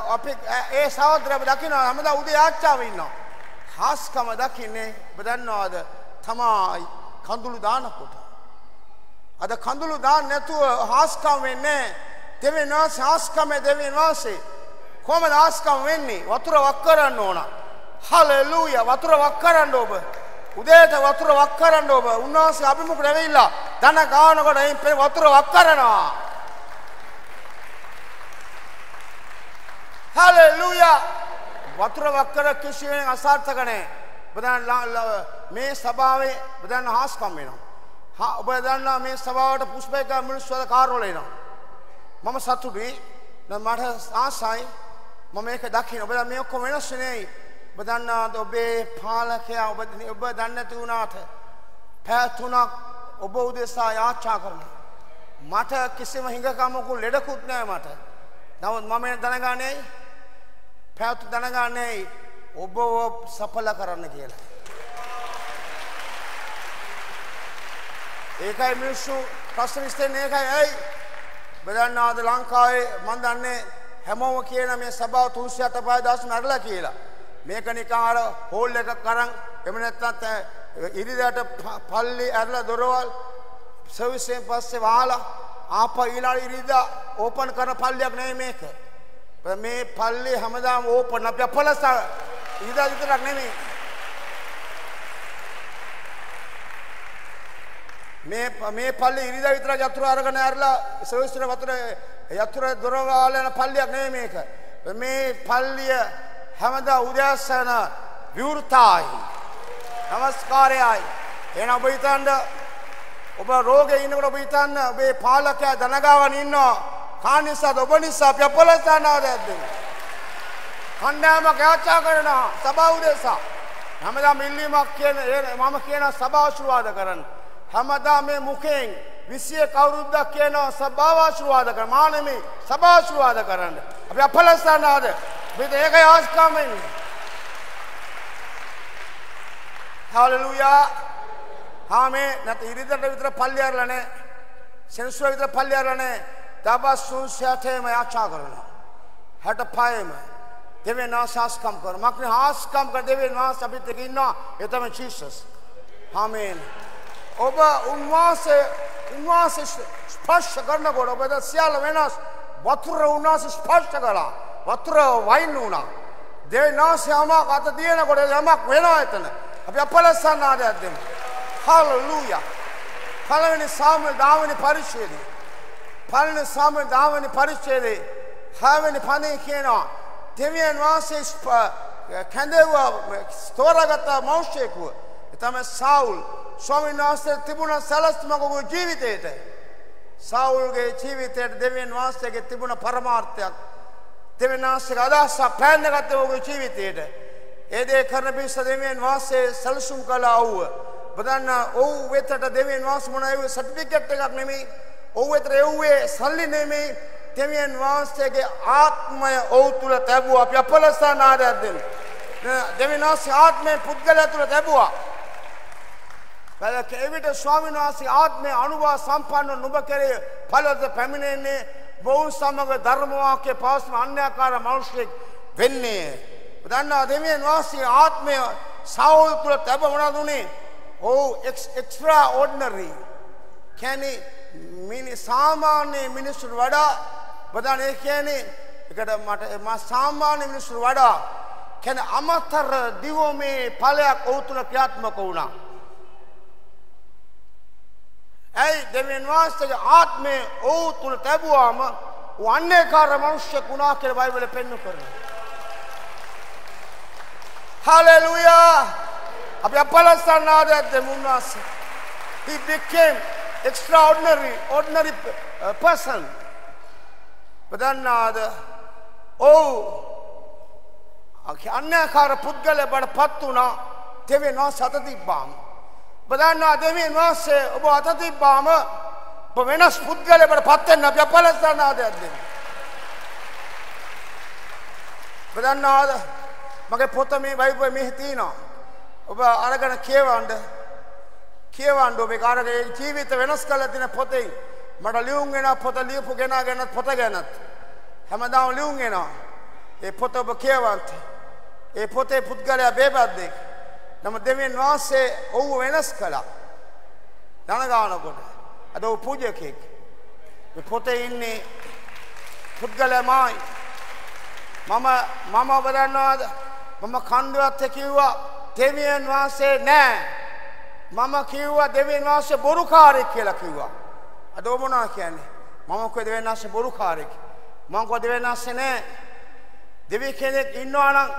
අපි ඒ සහෝදරයව දකින්න හැමදා උදේ ආච්චාව ඉන්නවා. හාස්කම දකින්නේ ඔබ දන්නවද තමයි කඳුළු දානකොට. අද කඳුළු දාන්න නැතුව හාස්කම් වෙන්නේ දෙවියන් වහන්සේ හාස්කමේ දෙවියන් වහන්සේ කොහමද හාස්කම් වෙන්නේ වතුර වක් කරන්න ඕන. හලෙලූයා වතුර වක් කරන්න ඔබ. උදේට වතුර වක් කරන්න ඔබ. උන්වහන්සේ අභිමුඛ නැවෙilla ධන ගානකොට එයින් වතුර වක් කරනවා. හලෙලූයා වතුර වක් කර කිසිවෙන් අසාර්ථක නැහැ. බදන් මේ සභාවේ බදන් හාස්කම් වෙනවා. ඔබ දන්නා මේ සභාවට පුෂ්පයක මිනිස්සුවද කාර්වල එනවා. මම සතුටුයි. මට ආසයි. මම මේක දකින්න. ඔබ මේ ඔක්කොම වෙනස් නෙයි. ඔබ දන්නාද ඔබේ පාලකයා ඔබ ඔබ දන්නේ නැති වුණාට පැය තුනක් ඔබ උදෙසා යාච්ඡා කරනවා. මට කිසිම හිඟකමකුත් ලෙඩකුත් නෑ මට. නමුත් මම දැනගන්නේ පැවතු දැනගන්නේ ඔබ සඵල කරන්න කියලා. ඒකයි මිනිස්සු ප්‍රශ්න විස්තන්නේ ඒකයි ඇයි බදන්නාද ලංකාවේ මන් දන්නේ හැමෝම කියන මේ සභාව 385 දවස් මැරලා කියලා. මේක නිකන් අර හෝල් එකක් අරන් එමු නැත්නම් ඉරිදට පල්ලි ඇරලා දොරවල් සර්විස් එකෙන් පස්සේ වහලා ආපහු ඊළඟ ඉරිදා ඕපන් කරන පල්ලියක් නෙමෙයි මේක. මේ පල්ලි හැමදාම ඕපන් අපි අපලස ඉරිදා විතරක් නෙමෙයි. මේ මේ පල්ලි ඉරිදා විතරක් යතුරු අරගෙන ඇරලා සර්විස් එක වතුර යතුරු දොරවල් යන පල්ලියක් නෙමෙයි මේක. මේ පල්ලිය හැමදා උදෑසන විවෘතයි. නමස්කාරයයි. එහෙනම් ඔබ හිතන්න ඔබ රෝගේ ඉන්නකොට ඔබ හිතන්න ඔබේ පාලකයා දනගාවන් ඉන්නවා. කා නිසාද ඔබ නිසා අපි අපලස්ථානාවද ඇද්දේ. කණ්ඩායමක් යාචා කරනවා සභාව උදෙසා. හැමදාම ඉල්ලීමක් කියන මම කියන සභාව ආශිර්වාද කරන්න. හැමදාම මේ මුඛයෙන් විසිය කවුරුද්දක් කියනවා සභාව ආශිර්වාද කරන්න. මානෙමේ සභාව ආශිර්වාද කරන්න. අපි අපලස්ථානාවද මෙත ඒක යාස්කම් වෙන්නේ. හාලෙලූයා. ආමේ නැත ඉරිදට විතර පල්ලි අරලා නැහැ. සෙනසුව විතර පල්ලි අරලා නැහැ. දවස් 360ම යාචා කරනවා. 65ම දෙවියන් ආශාස්කම් කර. මක්නේ ආස්කම් කර දෙවියන් වාස අපිත් එක්ක ඉන්නවා. ඒ තමයි ජීසස්. ආමේන්. ඔබ උන්වහන්සේ උන්වහන්සේ ස්පර්ශ කරනකොට ඔබ සියල්ල වෙනස්. වතුර උන්වහන්සේ ස්පර්ශ කළා. වතුර වයින් වුණා. දෙවිනාසය යමක් අත තියෙනකොට යමක් වෙනවා එතන. අපි අපලස්සන්න ආදයක් දෙමු. හලලූයා. පළවෙනි සාමුවෙල් දාවනි පරිච්ඡේදය. පළවෙනි සාමුවෙල් දාවනි පරිච්ඡේදය. හයවෙනි පදේ කියනවා දෙවියන් වහන්සේ කැඳෙව්වා තෝරාගත්ත මනුෂ්‍යයෙකු. ඒ තමයි සාවුල්. ස්වාමීන් වහන්සේ තිබුණ සලස්මකගේ ජීවිතේට. සාවුල්ගේ ජීවිතයට දෙවියන් වහන්සේගේ තිබුණ පරමාර්ථයක් දෙවනාසේ අදහසක් පෑන්නගත්තේ ඔහුගේ ජීවිතයට. ඒ දේ කරන පිස්ස දෙවියන් වහන්සේ සැලසුම් කළා ඔව්ව. බදන්න ඔව් වෙතට දෙවියන් වහන්සේ මොන ඒ සර්ටිෆිකේට් එකක් නෙමෙයි. ඔව් වෙතට එව්වේ සල්ලි නෙමෙයි. දෙවියන් වහන්සේගේ ආත්මය ඔව් තුල තැබුවා. අපි අපලසන ආදයක් දෙන්න. දෙවියන් වහන්සේ ආත්මය පුද්ගලයා තුල තැබුවා. බලක එවිට ස්වාමීන් වහන්සේ ආත්මය අනුභව සම්පන්න නුඹ කෙරේ ඵලද පැමිණෙන්නේ බොහෝ සමග ධර්මවාක්‍ය පවස්ම අන්‍යාකාර මනුෂ්‍යෙක් වෙන්නේ. දන්නා දෙවියන් වහන්සේ ආත්මය සෞල් තුළ තැබ මොනවද උනේ? ඔව් එක්ස්ට්‍රා ඕඩිනරි. කියන්නේ මිනි සාමාන්‍ය මිනිස්සුන්ට වඩා බදාන ඒ කියන්නේ එකට මට මා සාමාන්‍ය මිනිස්සුන්ට වඩා කියන්නේ අමතර දිවෝමේ ඵලයක් ඔහු තුළ ක්‍රියාත්මක වුණා. ඇයි දෙවියන් වහන්සේගේ ආත්මය ඔහු තුල තැබුවාම වන්නේකාර මනුෂ්‍යෙක් වුණා කියලා බයිබලෙ පෙන්වු කරනවා. හලෙලූයා! අපි අපලස්සන්න ආදයක් දෙමු උන්වහන්සේ. He became extraordinary, ordinary uh, person. බදන්නාද ඔව් අන්‍යකාර පුද්ගලයා බඩ පත් වුණා දෙවියන් වහන්සේ අත තිබ්බාම බදන්නා දෙවියන් වහන්සේ ඔබ අත තිබ්බාම ඔබ වෙනස් පුද්ගලයෙකුට පත් වෙන්න අපි අපලස්ථානාදයක් දෙන්න. බදන්නාද මගේ පොත මේ බයිබල් මෙහි තියෙනවා. ඔබ අරගෙන කියවන්න කියවන්න ඔබ කාරගේ ජීවිත වෙනස් කළ තියෙන පොතේ මට ලියුම් වෙන පොත ලියපු කෙනා ගැනත් පොත ගැනත් හැමදාම ලියුම් වෙනවා. ඒ පොත ඔබ කියවන්න. ඒ පොතේ පුද්ගලයා බේබද්දෙක්. නම දෙවියන් වහන්සේ ඔහු වෙනස් කළා. දනගානකොට. අද ඔහු පූජකෙක්. මේ පොතේ ඉන්නේ පුද්ගලයාමයි. මම මම ඔබ දන්නවද? මම කණ්ඩුවත් කිව්වා දෙවියන් වහන්සේ නෑ. මම කිව්වා දෙවියන් වහන්සේ බොරුකාරයෙක් කියලා කිව්වා. අද ඔබ මොනවා කියන්නේ? මම කිව්වා දෙවියන් වහන්සේ බොරුකාරයෙක්. මම කිව්වා දෙවියන් වහන්සේ නෑ. දෙවි කෙනෙක් ඉන්නවා නම්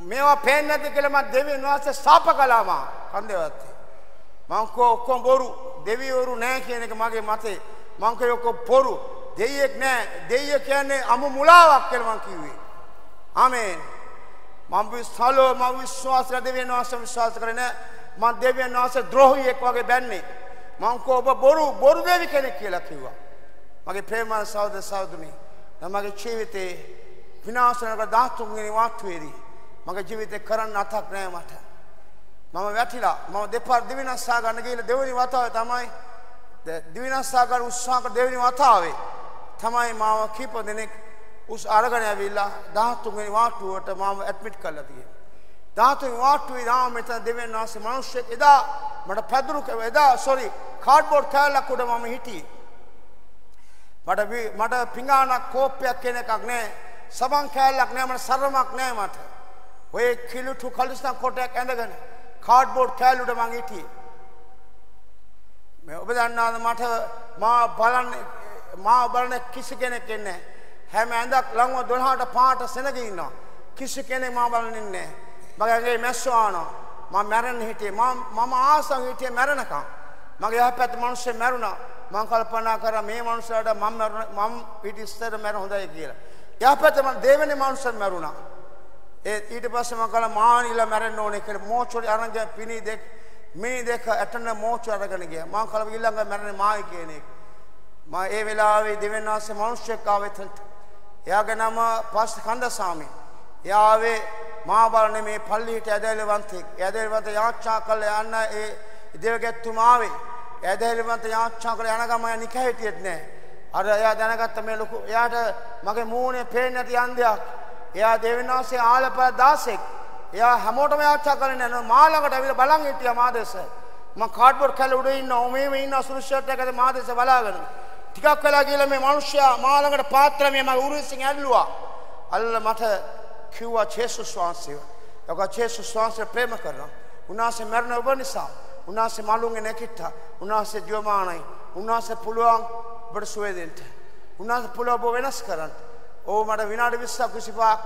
මේවා පේන්නේ නැති කියලා මම දෙවියන් වහන්සේ සාප කළා මා කන්දේවත්. මං කෝ ඔක්කොම බොරු දෙවිවරු නෑ කියන එක මගේ මතේ. මං කෝ ඔක්කොම බොරු දෙයියෙක් නෑ. දෙයිය කියන්නේ අමු මුලාවක් කියලා මං කිව්වේ. ආමේන්. මම විශ්වාසලෝ මම විශ්වාස කර දෙවියන් වහන්සේ විශ්වාස කරේ නෑ. මම දෙවියන් වහන්සේ ද්‍රෝහියෙක් වගේ බැන්නේ. මං කෝ ඔබ බොරු බොරු දෙවි කෙනෙක් කියලා කිව්වා. මගේ ප්‍රේමන සහෝදර සහෝදරනි. මගේ ජීවිතේ විනාශ වෙනකොට 13 වෙනි වාට්ටුවේදී මගේ ජීවිතේ කරන්න අතක් නෑ මට. මම වැටිලා මම දෙපාර දිවිනස්සා ගන්න ගිහලා දෙවෙනි වතාවේ තමයි දිවිනස්සා ගන්න උත්සාහ කර දෙවෙනි වතාවේ තමයි මාව කීප දෙනෙක් උස් අරගෙන ඇවිල්ලා 13 වෙනි වාට්ටුවට මාව ඇඩ්මිට් කරලා තියෙනවා. 13 වෙනි වාට්ටුවේ නාම මෙතන දෙවියන් වහන්සේ මිනිස්සෙක් එදා මට පැදුරු එදා සෝරි කාඩ්බෝඩ් කෑල්ලක් උඩ මම හිටියේ. මට මට පිඟානක් කෝප්පයක් කියන එකක් නැහැ. සබන් කෑල්ලක් නැහැ මට සරමක් නැහැ මට. ඔය කිලුටු කලිස්තන් කොටයක් ඇඳගෙන කාඩ්බෝඩ් කෑල්ලුට මං හිටියේ. මේ ඔබ දන්නවද මට මා බලන්න මා බලන කිසි කෙනෙක් ඉන්නේ හැම ඇඳක් ලඟව 12ට පාට සෙනග ඉන්නවා. කිසි කෙනෙක් මා බලන්න ඉන්නේ මගේ ඇඟේ මැස්සෝ ආනවා. මම මැරෙන්න හිටියේ මම මම ආසන් හිටියේ මැරෙනකම්. මගේ යහපැත්ත මිනිස්සු මැරුණා. මම කල්පනා කරා මේ මිනිස්සුන්ට මම මම පිට ඉස්සර මැර හොඳයි කියලා. යහපැත්ත මම දෙවෙනි මිනිස්සුන් මැරුණා. ඒ ඊට පස්සේ මම කළා මානිලා මැරෙන්න ඕනේ කියලා මෝචොරි අරන් ගියා පිණි දෙක මිනි දෙක ඇටන මෝචො අරගෙන ගියා. මම කළා ඊළඟ මැරෙන්නේ මායි කියන එක. මම ඒ වෙලාවේ දෙවෙනාසේ මිනිස්සෙක් ආවෙත් එයාගේ නම පස් කන්දසාමි. එයා ආවේ මා බලන්නේ මේ පල්ලියට ඇදහිලිවන්තෙක්. ඇදහිලිවන්ත යාච්ඡා කළ යන්න ඒ දෙවගැත්තුමා ආවේ. ඇදහිලිවන්ත යාච්ඡා කළ යන ගම නිකා හිටියෙත් නෑ. අර එයා දැනගත්ත මේ ලොකු එයාට මගේ මූණේ පේන්නේ නැති යන්දයක්. එයා දෙවිනාසේ ආලප දාසෙක්. එයා හැමෝටම යාච්චා කරන්නේ නැහැ. මා ළඟට ඇවිල්ලා බලන් හිටියා මාදේශ. මම කාඩ්බෝඩ් කැල උඩ ඉන්නවා. මේ මේ ඉන්න සුළු ෂර්ට් එකකට මාදේශ බලාගෙන. ටිකක් වෙලා ගිහලා මේ මිනිස්සයා මා ළඟට පාත්‍රය මම උරුසින් ඇල්ලුවා. අල්ල මට කිව්වා ජේසුස් වහන්සේ. යකා ජේසුස් වහන්සේ ප්‍රේම කරනවා. උන්වහන්සේ මරණ ඔබ නිසා. උන්වහන්සේ මලුන්ගේ නැකිට්ටා. උන්වහන්සේ ජීවමානයි. උන්වහන්සේ පුළුවන් ඔබට සුවය දෙන්න. උන්වහන්සේ පුළුවන් ඔබ වෙනස් කරන්න. ඕ මට විනාඩි 20ක් 25ක්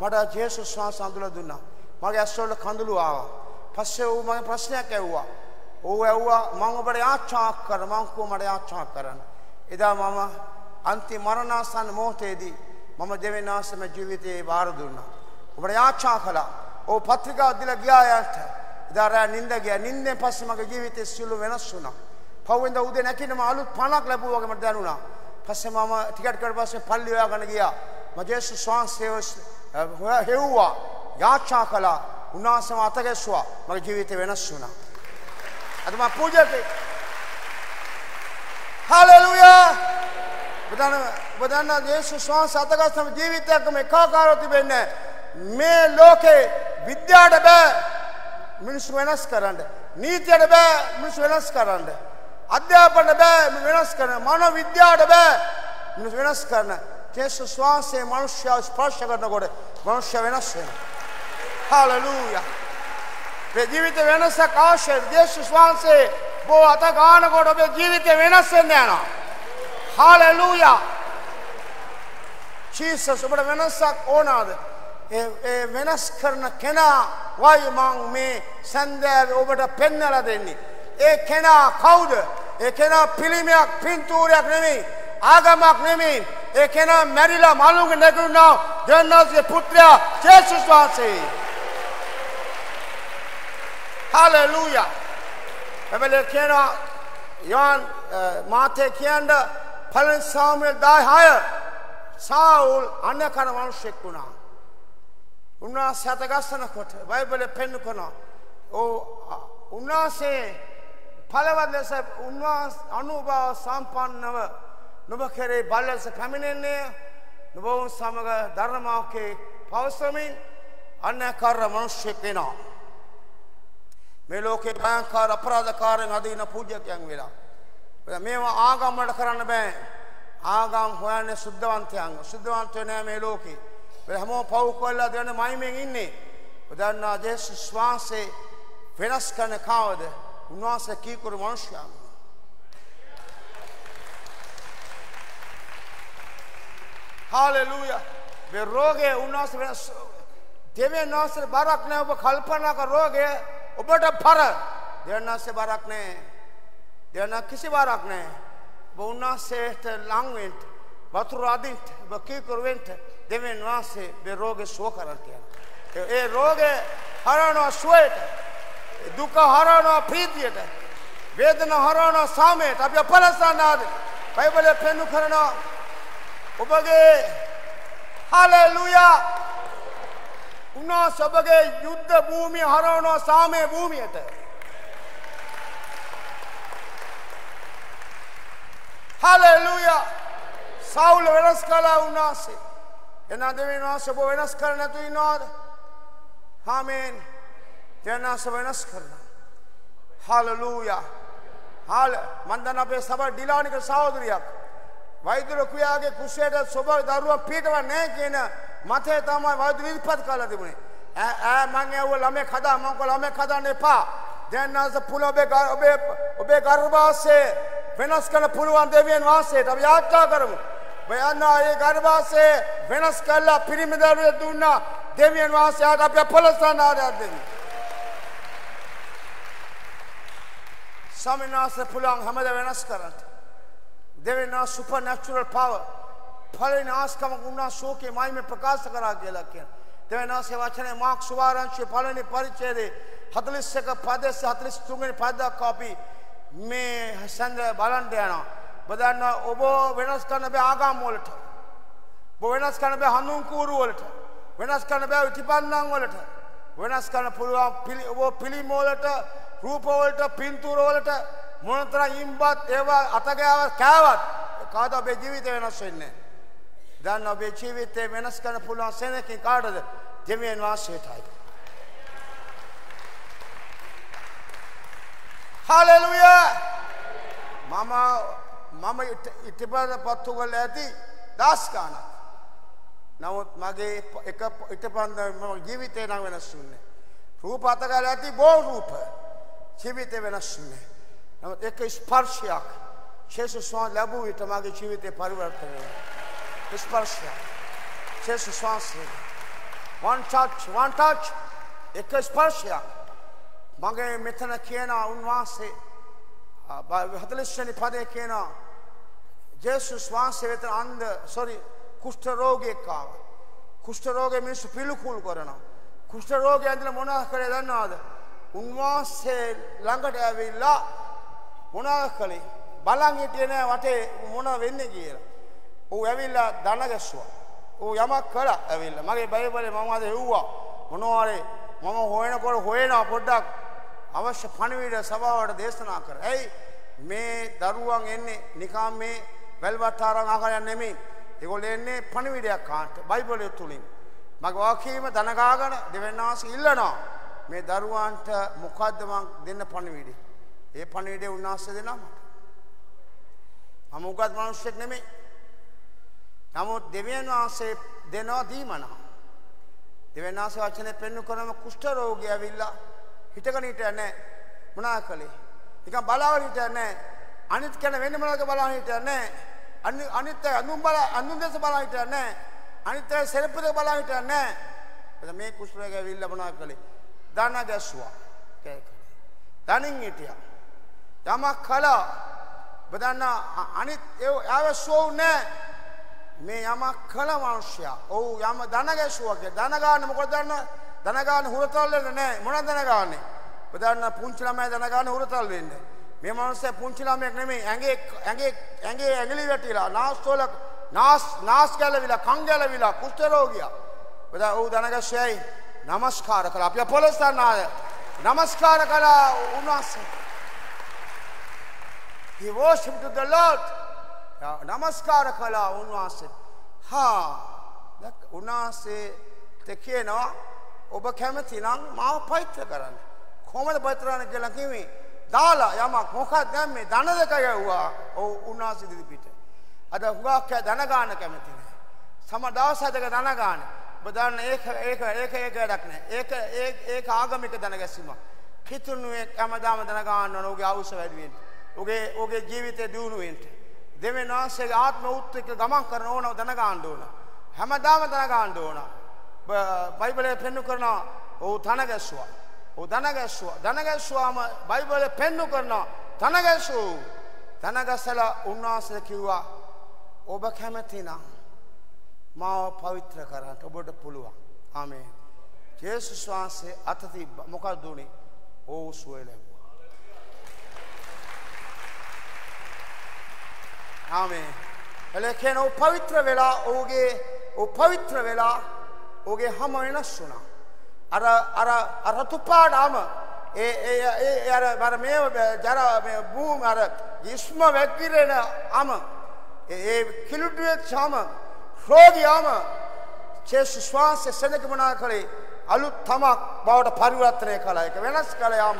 මට ජේසුස් වහන්සේ අඳුලා දුන්නා. මගේ ඇස්වල කඳුළු ආවා. පස්සේ ඌ මගේ ප්‍රශ්නයක් ඇහුවා. ඌ ඇහුවා මම ඔබට යාච්ඡා කර මං කෝ මට යාච්ඡා කරන්න. එදා මම අන්තිම මරණාසන්න මොහොතේදී මම දෙවෙනාසම ජීවිතේ බාර දුන්නා. ඔබට යාච්ඡා කළා. ඕ පත්‍රිකාව දීලා ගියා යාට. එදා රෑ නිින්ද ගියා. නිින්දෙන් පස්සේ මගේ ජීවිතේ සියලු වෙනස් වුණා. පහුවෙන්ද උදේ නැකිනම අලුත් පණක් ලැබුවා වගේ මට දැනුණා. පස්සේ මම ටිකට් කරලා පස්සේ පල්ලි හොයාගෙන ගියා. මම ජේසුස් වහන්සේව හෙව්වා. යාච්ඡා කළා. උන්වහන්සේම අත ගැස්සුවා. මගේ ජීවිතේ වෙනස් වුණා. අද මම පූජකේ. හලෙලුයා. බදන්න බදන්න ජේසුස් වහන්සේ අත ගැස්සම ජීවිතයකම එකාකාරව තිබෙන්නේ මේ ලෝකේ විද්‍යාවට බෑ මිනිස්සු වෙනස් කරන්න. නීතියට බෑ මිනිස්සු වෙනස් කරන්න. අධ්‍යාපනයට බෑ වෙනස් කරන මනෝ විද්‍යාවට බෑ. මිනිස් වෙනස් කරන. ජේසුස් වහන්සේ මනුෂ්‍යව ස්පර්ශ කරනකොට මනුෂ්‍ය වෙනස් වෙනවා. හalleluya මේ ජීවිත වෙනසක් අවශ්‍යයි. ජේසුස් වහන්සේ බෝ අත ගන්නකොට ඔබේ ජීවිතේ වෙනස් වෙන්න යනවා. හalleluya ජීසස් ඔබට වෙනසක් ඕනද? ඒ වෙනස් කරන කෙනා වයි මං මේ සන්දෑවේ ඔබට පෙන්නලා දෙන්නේ. ඒ කෙනා කවුද? ඒ කෙනා පිළිමයක් පින්තූරයක් නෙමෙයි. ආගමක් නෙමෙයි. ඒ කෙනා මැරිලා මලුන්ගේ නැගුණා දෙන්නාගේ පුත්‍රයා ජේසුස් වහන්සේ. හalleluya. එබැවින් කියනවා යෝන් මාතේ කියන්නේ පළවෙනි සාමුවෙල් 16 සාවුල් අන්‍යකර මිනිසෙක් වුණා. උන්වහන්සේ හතගස්සනකොට බයිබලෙ පෙන්වනවා. ඕ උන්වහන්සේ පළවත් ලෙස උන්වහන්ස අනුභව සම්පන්නව නුඹ කෙරේ බල ලෙස පැමිණෙන්නේ නුඹ සමග ධර්මාකේ පවසමින් අන්‍යකාර මිනිස්සෙක් වෙනවා. මේ ලෝකේ භයංකාර අපරාධකාරයන් අදීන පූජකයන් වෙලා. මේවා ආගම් වලට කරන්න බෑ. ආගම් හොයන්නේ සුද්ධවන්තයන්. සුද්ධවන්තයෝ නෑ මේ ලෝකේ. හැමෝම පව් කරලා දෙන මයිමෙන් ඉන්නේ. දන්නා ජේසුස් වහන්සේ වෙනස් කරන කවද? උන්වහන්සේ කීකරු මනුෂ්‍යයන්. හාලෙලූයා. මේ රෝගේ උන්වහන්සේ වෙනස් දෙවියන් වහන්සේ බරක් නෑ ඔබ කල්පනා කර රෝගය ඔබට පර දෙවියන් වහන්සේ බරක් නෑ. දෙවියන් කිසි බරක් නෑ. ඔබ උන්වහන්සේට ලං වෙන්න වතුර අදින්න ඔබ කීකරු වෙන්න දෙවියන් වහන්සේ මේ රෝගේ සුව කරන්න කියලා. ඒ රෝගේ හරනවා සුවයට. දුක හරනවා ප්‍රීතියට. වේදනා හරනවා සාමයට. අපි අපලසනාද. බයිබලයේ පෙන්වු කරනවා ඔබගේ හලෙලුයා උන්වහන්සේ ඔබගේ යුද්ධ භූමිය හරවනවා සාමය භූමියට. හලෙලුයා සෞල වෙනස් කළා උන්වහන්සේ. එනා දෙවියන් වහන්සේ ඔබ වෙනස් කර නැතු ඉන්නවද? ආමේන්. දෙවියන්වහන්ස වෙනස් කරනවා. හලෙලුයා. හාල මන් දන්න අපේ සභා ඩිලානික සහෝදරියක් වෛද්‍යර ක්‍රියාගේ කුෂයට ස්වභාව දරුවා පිටව නැහැ කියන මතය තමයි වෛද්‍ය විපත් කළා තිබුණේ. ඈ මං ඇහුව ළමෙක් හදා මං කව ළමෙක් හදන්න එපා. දැන් නැස පුල ඔබේ ඔබේ ඔබේ ගර්භාෂයේ වෙනස් කරන්න පුළුවන් දෙවියන් වහන්සේට අපි යාත්‍රා කරමු. බයන්නා ඒ ගර්භාෂයේ වෙනස් කළා පිරිමි දරුවෙක් දුන්නා දෙවියන් වහන්සේට අපි පොළොස්සන ආරයක් දෙමු. සමිනාස පුළුවන් හැමද වෙනස් කරන්න. දෙවෙනා සුපර්නැචරල් පවර්. පළවෙනි ආස්කම උන්නා ශෝකේ මයිමේ ප්‍රකාශ කරා කියලා කියන. දෙවෙනාසේ වචනේ මාක් සුවාරංශයේ පළවෙනි පරිච්ඡේදයේ 41 පදයේ 43 වෙනි පද දක්වා අපි මේ සඳ බලන්න යනවා. බදන්න ඔබ වෙනස් කරන්න බෑ ආගම් වලට. ඔබ වෙනස් කරන්න බෑ හඳුන් කූරු වලට. වෙනස් කරන්න බෑ විතිපන්නම් වලට. වෙනස් කරන්න පුළුවන් ඔබ පිළිම වලට, රූප වලට, පින්තූර වලට මොනතර ඉම්බත් ඒවා අතගෑව කෑවත් කාද ඔබේ ජීවිතය වෙනස් වෙන්නේ. දන්න ඔබේ ජීවිතය වෙනස් කරන්න පුළුවන් සෙනකින් කාටද දෙවියන් වහන්සේටයි. හලෙලුය මම මම ඉටිපද පත්තුගල ඇති දස්කානක්. නමුත් මගේ එක ඉටපන්ද ම ජීවිතය නම් වෙනස් වන්නේ. රූප අතකල ඇති බෝ රූප ජීවිතය වෙනස් වන්නේ. නමුත් එක ස්පර්ශයක් ශේෂු ස්වාන් ලැබූ විට මගේ ජීවිතය පරිවර්තනය වෙනවා. ස්පර්ශයක්. ශේෂු ස්වාන්සේ. one touch, one touch. එක ස්පර්ශයක්. මගේ මෙතන කියන උන්වහන්සේ හතලිස්වනි පදය කියනවා ජේසුස් වහන්සේ වෙත අන්ද සොරි කුෂ්ඨ රෝගයෙක් ආවා. කුෂ්ඨ රෝගේ මිනිස්සු පිළිකුල් කරනවා. කුෂ්ඨ රෝගය ඇඳලා මොනවා කරේ දන්නවද? උන්වහන්සේ ළඟට ඇවිල්ලා මොනවා කළේ බලන් හිටියේ නෑ වටේ මොන වෙන්නේ කියලා. ඌ ඇවිල්ලා දන ගැස්සුවා. ඌ යමක් කළා ඇවිල්ලා. මගේ බයිබලේ මම අද එව්වා. මොනවාරි මම හොයනකොට හොයනවා පොඩ්ඩක් අවශ්‍ය පණිවිඩ සභාවට දේශනා කර. ඇයි මේ දරුවන් එන්නේ නිකම් මේ වැල්වට්ටාරන් ආකාරයක් නෙමෙයි. ඒගොල්ලෝ එන්නේ පණිවිඩයක් කාන්ට බයිබලය තුලින්. මගේ වාක්‍යීම දනගාගෙන දෙවෙනාස් ඉල්ලනවා. මේ දරුවන්ට මොකද්ද මං දෙන්න පණිවිඩේ? ඒ පණිවිඩේ උන්වහන්සේ දෙනවා මට. මම උගත් මිනිස්සෙක් නෙමෙයි. නමුත් දෙවියන් වහන්සේ දෙනවා දීමනා. දෙවියන් වහන්සේ වචනේ පෙන්වු කරනම කුෂ්ඨ රෝගී ඇවිල්ලා හිටගෙන හිටියා නැහැ. මොනා කළේ? නිකන් බලාගෙන හිටියා නැහැ. අනිත් කෙන වෙන්නේ මොනවද බලාගෙන හිටියා නැහැ. අනිත් අනුන් බල අනුන් දැස බලාගෙන හිටියා නැහැ. අනිත් අය සෙරප්පු දෙක බලාගෙන හිටියා නැහැ. මේ කුෂ්ඨ රෝගී ඇවිල්ලා මොනා කළේ? දාන ගැස්සුවා. දනින් හිටියා. යමක් කළා. බදන්න අනිත් ඇවස්සෝව නෑ. මේ යමක් කළ මනුෂ්‍යයා. ඔහු යම දනගැසුවගේ දනගාන මොකද දන්න? දනගාන හුරතල්ලට නෑ. මොන දනගාන්නේ බදන්න පුංචිලමයි දනගාන හුරතල් වෙන්න. මේ මනුස්සේ පුංචිලමයක් නෙමේ ඇගේ ඇගේ ඇගේ ඇගලි වැටිලා නාස්තෝල නාස් නාස් ගැලවිලා කං ගැලවිලා කුෂ්ඨ රෝගියා. බද ඔහු දනගැස්සයයි නමස්කාර කළා අපි පොලස්තන්න ආය නමස්කාර කළා උන්වහන්සේ He worshiped the Lord. නමස්කාර කළා උන්වහන්සේ. හා උන්වහන්සේ කියනවා ඔබ කැමති නම් මාව පවිත්‍ර කරන්න. කොහොමද පවිත්‍ර කරන්න කියලා කිව්වේ? දාලා යමක් මොකක්ද දැන් මේ ධන දෙක යවුවා. ඔව් උන්වහන්සේ දිවි පිට. අද හුඟක් අය ධන ගන්න කැමති නෑ. සම දවස් හදක ධන ගන්න. ඔබ දන්න ඒක ඒක ඒක ඒක වැඩක් නෑ. ඒක ඒක ආගමික ධන ගැසීමක්. හිතුනුවේ හැමදාම ධන ගන්න ඕන. ඔහුගේ අවශ්‍ය වැඩි වෙන්න. ඔහුගේ ඔහුගේ ජීවිතය දියුණු වෙන්න. දෙවියන් වහන්සේගේ ආත්ම උත්තික ගමන් කරන ඕන ධන ගන්න ඕන. හැමදාම ධන ගන්න ඕන. බයිබලයේ පෙන්වු කරනවා ඔහු ධන ගැස්සුවා. ඔහු ධන ගැස්සුවා. ධන ගැස්සුවාම බයිබලයේ පෙන්වු කරනවා ධන ගැස්සුවා. ධන ගැස්සලා උන්වහන්සේ කිව්වා ඔබ කැමති නම් මාව පවිත්‍ර කරන්න ඔබට පුළුවන්. ආමේන්. ජේසුස් වහන්සේ අත තිබ්බා. මොකක්ද උනේ? ඔව් සුවය ලැබුවා. ආමේන්. එලකෙන ඔව් පවිත්‍ර වෙලා ඔහුගේ ඔව් පවිත්‍ර වෙලා ඔහුගේ හැම වෙනස් වුණා. අර අර අර තුපාඩාම ඒ ඒ අර අර මේ ජර මේ භූම අර ඉස්ම වැක්කිරෙන අම ඒ කිලුටුවේ සම රෝගියාම ජේසුස් වහන්සේ සෙනග මොනා කළේ අලුත් තමක් බවට පරිවර්තනය කළා. ඒක වෙනස් කළාම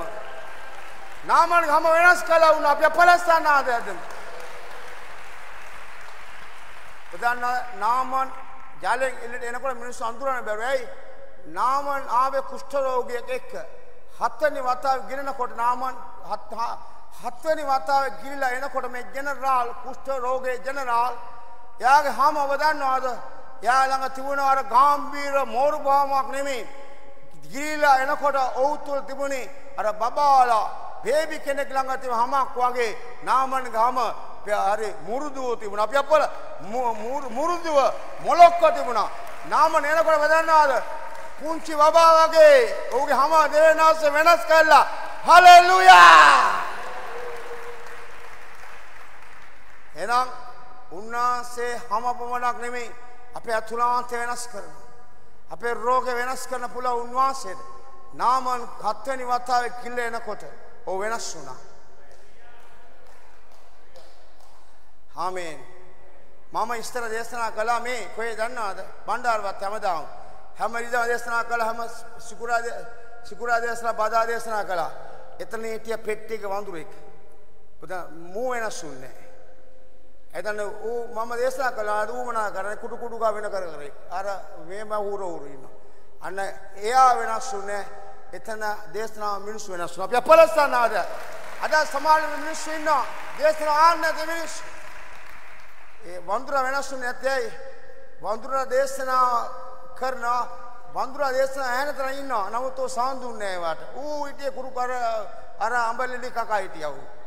නාමන් ගම වෙනස් කළා වුණා. අපි පලස්තීන ආදයද බදන්න නාමන් ජලයෙන් එල්ලට එනකොට මිනිස්සු අඳුරන්න බැරුව. ඇයි? නාමන් ආවේ කුෂ්ඨ රෝගියෙක් එක්ක. හත්වෙනි වතාව ගිරෙනකොට නාමන් හත්වෙනි වතාවේ ගිරිලා එනකොට මේ ජෙනරාල් කුෂ්ඨ රෝගයේ ජෙනරාල් එයාගේ හැම ඔබ දන්නවද? එයා ළඟ තිබුණ අර ගාම්භීර මෝරු භාවයක් නෙමෙයි. ගිරිලා එනකොට ඔව් තුල තිබුණේ අර බබාලා බේබි කෙනෙක් ළඟ තිබුණ හැමක් වගේ නාමන් ගාම හරි මුරුදුව තිබුණා. අපි අපල මුරුදුව මොලොක්ක තිබුණා. නාමන් එනකොට බදන්නවද පුංචි බබා වගේ ඔහුගේ හැම දෙවෙනාස වෙනස් කළා. හලෙලුයා! එහෙනම් උන්වහන්සේ හැම පමණක් නෙමෙයි අපේ අතුලාන්තය වෙනස් කරනවා. අපේ රෝග වෙනස් කරන පුළුවන් උන්වහන්සේට නාමන් හත්වෙනි වතාවේ කිල්ල එනකොට ඔව් වෙනස් වුණා. ආමේන්. මම ඉස්තර දේශනා කළා මේ කොහේ දන්නවද? බණ්ඩාරවත් හැමදාම. හැම ඉරිදා දේශනා කළා හැම සිකුරාදා සිකුරාදා දේශනා බදා දේශනා කළා. එතන හිටිය පෙට්ටියක වඳුරෙක්. පුතා මූ වෙනස් වුණේ නැහැ. එතන ඌ මම දේශනා කළා ඌමනා කරන්නේ කුඩු කුඩු ගා වෙන කර කර. අර මේම හුර හුර ඉන්නවා. අන්න එයා වෙනස් වුනේ එතන දේශනා මිනිස්සු වෙනස් වුණා. අපි අපලස්සන ආද? අද සමාජ මිනිස්සු ඉන්නවා. දේශනා ආන්නේ මිනිස්සු. ඒ වඳුර වෙනස් වුනේ නැත්නම් වඳුර දේශනා කරන වඳුර දේශනා ඇහෙනතර ඉන්නවා. නමුත් ਉਹ සාන්දුන්නේ නැහැ වාට ඌ හිටියේ කුරු කර අර අඹලිලි කකා හිටියා ඌ.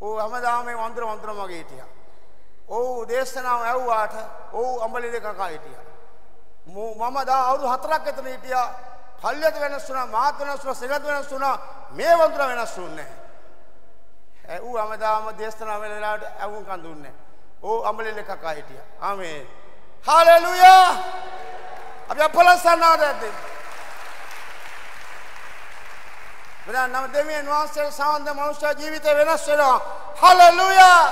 ඕ හැමදාම මේ වඳුර වඳුර මගේ හිටියා. ඔව් දේශනාව ඇහුවාට ඔව් අඹලිලේ කකා හිටියා. මම දා අවුරුදු 4ක් එතන හිටියා. පල්ලියට වෙනස් වුණා, මාත් වෙනස් වුණා, සෙනග වෙනස් වුණා. මේ වඳුර වෙනස් වුණේ නැහැ. ඌ හැමදාම දේශනාව වෙන වෙලාවට ඇහුම් කන් දුන්නේ. ඔව් අඹලිලේ කකා හිටියා. ආමේන්. හalleluya. අපි අපලසනාදද බදා නම දෙවියන් වහන්සේ සාන්ද මනුෂ්‍ය ජීවිතය වෙනස් වෙනවා. හලෙලුයා.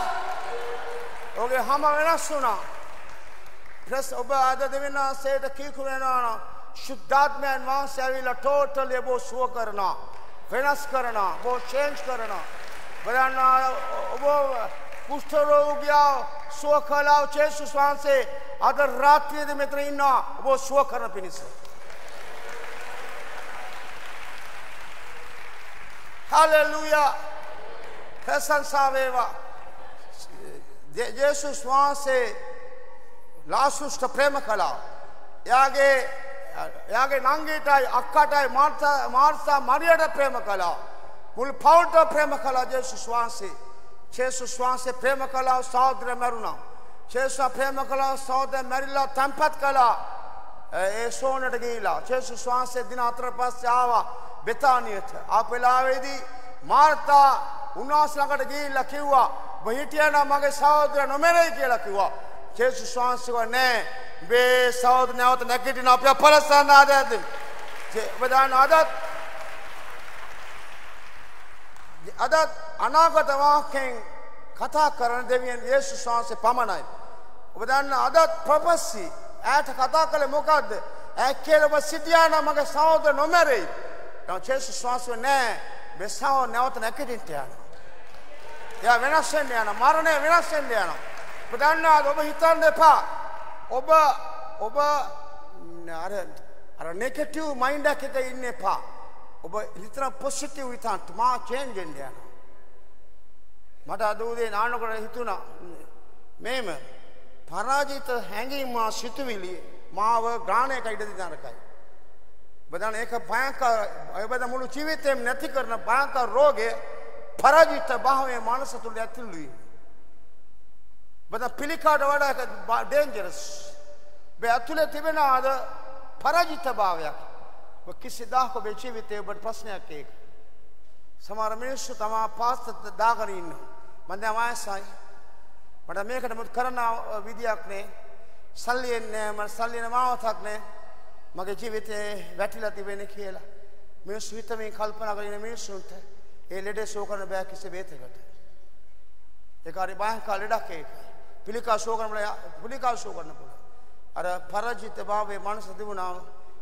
ඔගේ හැම වෙනස් වුණා. ප්‍රස් ඔබ අද දෙවියන් වහන්සේට කීකු වෙනවා නම් ශුද්ධාත්මයන් වහන්සේ ඇවිල්ලා ටෝටලි ඔබ සුව කරනවා. වෙනස් කරනවා. ඔබ චේන්ජ් කරනවා. බලන්න ඔබ කුෂ්ඨ රෝගියා සුව කළා ජේසුස් වහන්සේ අද රාත්‍රියේදී මෙතන ඉන්නවා. ඔබ සුව කරන පිණිස. Halleluja! ප්‍රශංසා වේවා. ජේසුස් වහන්සේ ලාසුස්ට ප්‍රේම කළා. එයාගේ එයාගේ නංගීටයි අක්කටයි මාර්තා මාර්තා මරියට ප්‍රේම කළා. මුළු පවුලට ප්‍රේම කළා ජේසුස් වහන්සේ. ජේසුස් වහන්සේ ප්‍රේම කළා සහෝදර මරුණා. ජේසුස් ප්‍රේම කළා සහෝදර මැරිලා තැන්පත් කළා. ඒ සෝනට ගිහිලා ජේසුස් වහන්සේ දින හතර පස්සේ ආවා බෙතානියට. ආපු වෙලාවේදී මාර්තා උන්වහන්සේ ළඟට ගිහිල්ලා කිව්වා ඔබ හිටියනම් මගේ සහෝදරයා නොමරයි කියලා කිව්වා. ජේසුස් වහන්සේ නෑ මේ සහෝදර නැවත නැගිටින අපි අපලසන්න ආදයද ඔබ දන්න අදත් අදත් අනාගත වාක්‍යයෙන් කතා කරන දෙවියන් යේසුස් වහන්සේ පමණයි. ඔබ දන්න අදත් ප්‍රොෆෙසි ඈට කතා කළේ මොකද්ද ඇක්කේල ඔබ සිටියා නම් මගේ සහෝදර නොමැරෙයි. නමුත් යේසුස් වහන්සේ නෑ මේ සහෝ නැවත නැගිටින්න යනවා. එයා වෙනස් වෙන්න යනවා. මරණය වෙනස් වෙන්න යනවා. ඔබ දන්නවාද ඔබ හිතන්න එපා. ඔබ ඔබ අර අර නෙගටිව් මයින්ඩ් එකක ඉන්න එපා. ඔබ හිතන පොසිටිව් හිතන්න මා චේන්ජ් වෙන්න යනවා. මට අද උදේ නානකොට හිතුණා මේම පරාජිත හැඟීම් මා සිතුවිලි මාව ග්‍රාණයක ඉඩ දී නරකයි. බදන ඒක භයංකර ඔබද මුළු ජීවිතේම නැති කරන භයංකර රෝගය පරාජිත භාවයේ මානස තුල ඇතුළු වී. බද පිළිකාට වඩා ඩේන්ජරස්. බේ ඇතුලේ තිබෙන ආද පරාජිත භාවයක්. ඔබ කිසිදාක ඔබේ ජීවිතේ ඔබට ප්‍රශ්නයක් ඒක. සමහර මිනිස්සු තමා පාස්ත දාගෙන ඉන්නවා. මම දැන් වයසයි. මට මේකට මුත් කරන විදියක් නෑ. සල්ලියෙන් නෑ මට සල්ලින මාවතක් නෑ. මගේ ජීවිතේ වැටිලා තිබෙන්නේ කියලා. මිනිස්සු හිතමින් කල්පනා කරන මිනිස්සුන්ට ඒ ලෙඩේ සෝ කරන්න බෑ කිසි බේතකට. ඒක හරි භයංකර ලෙඩක් ඒක. පිළිකා සෝ කරන පිළිකා සෝ කරන්න පුළුවන්. අර පරාජිත භාවයේ මනස තිබුණාම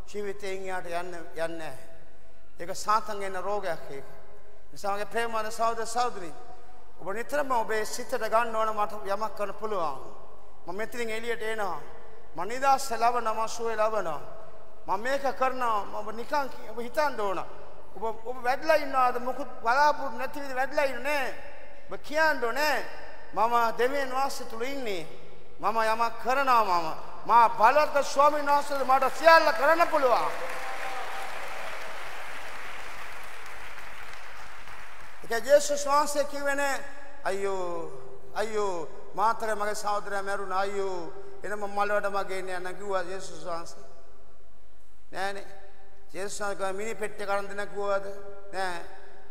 ජීවිතයෙන් යාට යන්න යන්නේ නැහැ. ඒක සාතන් එන රෝගයක් ඒක. නිසා මගේ ප්‍රේමවන්ත සහෝදර සහෝදරී ඔබ නිතරම ඔබේ සිතට ගන්න ඕන මට යමක් කරන්න පුළුවන්. මම මෙතනින් එළියට එනවා. මම නිදාස් ලබනවා මම සුවය ලබනවා. මම මේක කරනවා මම නිකන් ඔබ හිතන්න ඕන. ඔබ ඔබ වැඩලා ඉන්නවාද මොකුත් බලාපොරොත්තු නැති විදිහ වැඩලා ඉන්නේ ඔබ කියන්න ඕනේ මම දෙවියන් වහන්සේ තුල ඉන්නේ. මම යමක් කරනවා මම. මා බලවත් ස්වාමීන් වහන්සේ මට සියල්ල කරන්න පුළුවන්. ඒක ජේසුස් වහන්සේ කිව්වනේ අයියෝ අයියෝ මාතර මගේ සහෝදරයා මැරුණා අයියෝ එනම මලවට මගේ එන්න යන්න කිව්වා ජේසුස් වහන්සේ. නෑනේ. ජේසුස් වහන්සේ මිනි පෙට්ටිය කරන් දෙන්න කිව්වද? නෑ.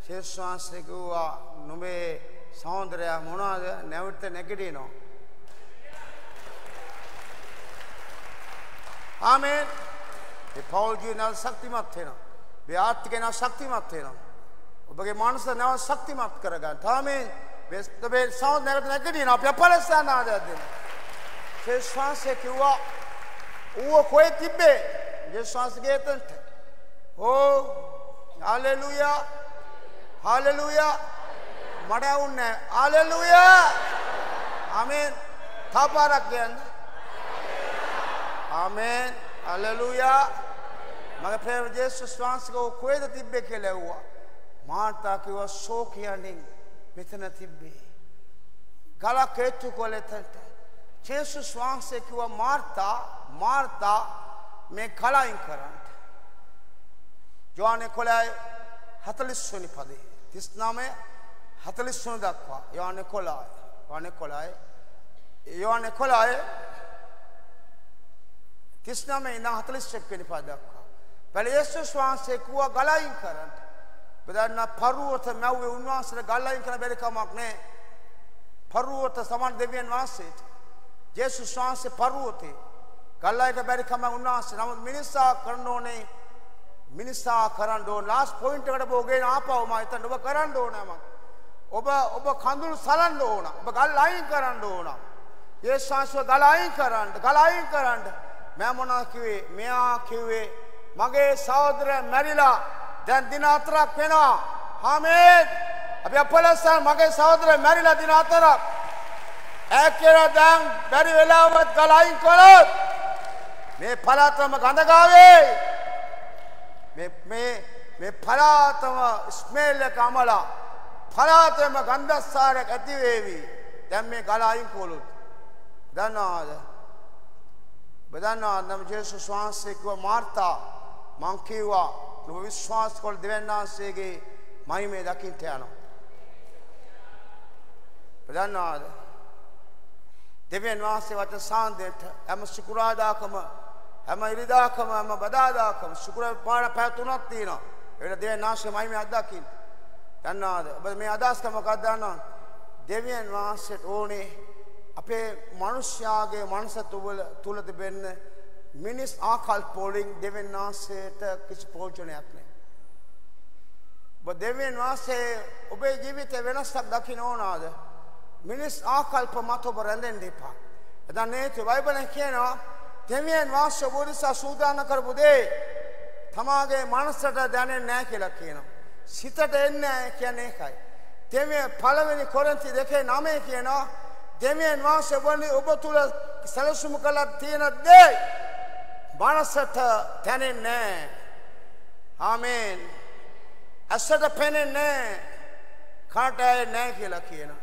ජේසුස් වහන්සේ කිව්වා නුඹේ සහෝදරයා මොනවද නැවත නැගිටිනවා. ආමෙන්. ඒ පෞල් කියනවා ශක්තිමත් වෙනවා. මේ ආර්ථිකේ නම් ශක්තිමත් වෙනවා. ඔබගේ මානස නැව ශක්තිමත් කරගන්න. තාමේ මේ සෞන්ද නැගට නැගිටිනවා. අපි අපලස්සන ආදයක් දෙන්න. ශේෂ්වාසය කිව්වා ඌව කොහෙ තිබ්බේ? ජේස්වාසගේ එතනට. ඕ හalleluya හalleluya මට ඇහුන්නේ හalleluya ආමෙන් තාපාරක් කියන්නේ ආමෙන් හalleluya මගේ ප්‍රේම ජේසුස් වහන්සේගේ කොහෙද තිබ්බේ කියලා ඇහුවා මාර්තා කිව්වා සෝ කියන්නේ මෙතන තිබ්බේ. ගලක් හේතු කොලෙතට ජේසුස් වහන්සේ කිව්වා මාර්තා මාර්තා මේ කලයින් කරන්න. යෝහනේ කොලයි 40 වෙනි පදේ. 39 40 වෙනි දක්වා. යෝහනේ කොලයි යෝහනේ කොලයි යෝහනේ කොලයි 39 ඉඳන් 41 වෙනි පද දක්වා. බැල යේසුස් වහන්සේ කිව්වා ගලයින් කරන්න. බදන්න පරුවත මැව්වේ උන්වහන්සේට ගල්ලයින් කරන්න බැරි කමක් නැහැ. පරුවත සමන් දෙවියන් වහන්සේට. ජේසුස් වහන්සේ පරුවතේ ගල්ලයිට බැරි කමක් උන්වහන්සේ. නමුත් මිනිසා කරන්න ඕනේ මිනිසා කරන්න ඕන ලාස්ට් පොයින්ට් එකට බෝගෙන ආපහු මම හිතන්න ඔබ කරන්න ඕනම. ඔබ ඔබ කඳුළු සලන්න ඕන. ඔබ ගල් අයින් කරන්න ඕන. යේසුස් වහන්සේ ගල් අයින් කරන්න, ගල් අයින් කරන්න. මම මොනවා කිව්වේ? මෙයා කිව්වේ මගේ සහෝදරයා මැරිලා දැන් දින හතරක් වෙනවා. ආමේන්. අපි අපලස්සන් මගේ සහෝදරයා මැරිලා දින හතරක්. ඈ කියලා දැන් බැරි වෙලාවත් ගලයින් කළොත් මේ පළාතම ගඳගාවේ. මේ මේ මේ පළාතම ස්මෙල් එක අමලා පළාතම ගන්ධස්සාරයක් ඇති වේවි. දැන් මේ ගල අයින් කළොත් දන්නවද? බදන්නා නම් ජේසුස් වහන්සේ කිව්වා මාර්තා මං කිව්වා නුඹ විශ්වාස කළ දෙවියන් වහන්සේගේ මහිමේ දකින්ට යනවා. බදන්නවද? දෙවියන් වහන්සේ වට සාන්දේට හැම සිකුරාදාකම හැම ඉරිදාකම හැම බදාදාකම සිකුරා පාර පැය තුනක් තියෙනවා. ඒකට දෙවියන් වහන්සේ මහිමේ අත්දකින්න. දන්නවද? ඔබ මේ අදහස් මොකක්ද දන්නවද? දෙවියන් වහන්සේට ඕනේ අපේ මනුෂ්‍යයාගේ මනස තුල තිබෙන්න මිනිස් ආකල්ප වලින් දෙවියන් වහන්සේට කිසි ප්‍රයෝජනයක් නැහැ. ඔබ දෙවියන් වහන්සේ ඔබේ ජීවිතේ වෙනසක් දකින්න ඕනද? මිනිස් ආකල්ප මත ඔබ රැඳෙන්න එපා. එදා නේතු බයිබලෙන් කියනවා දෙවියන් වහන්සේ ඔබ නිසා සූදානම් කරපු දේ තමාගේ මනසට දැනෙන්නේ නැහැ කියලා කියනවා. සිතට එන්නේ නැහැ කියන්නේ ඒකයි. දෙවියන් පළවෙනි කොරින්ති දෙකේ 9 කියනවා දෙවියන් වහන්සේ වන්නේ ඔබ තුල සැලසුම් කළා තියෙන දේ මනසට දැනෙන්නේ නැහැ. ආමේන්. ඇසට පෙනෙන්නේ නැහැ. කාට නැහැ කියලා කියනවා.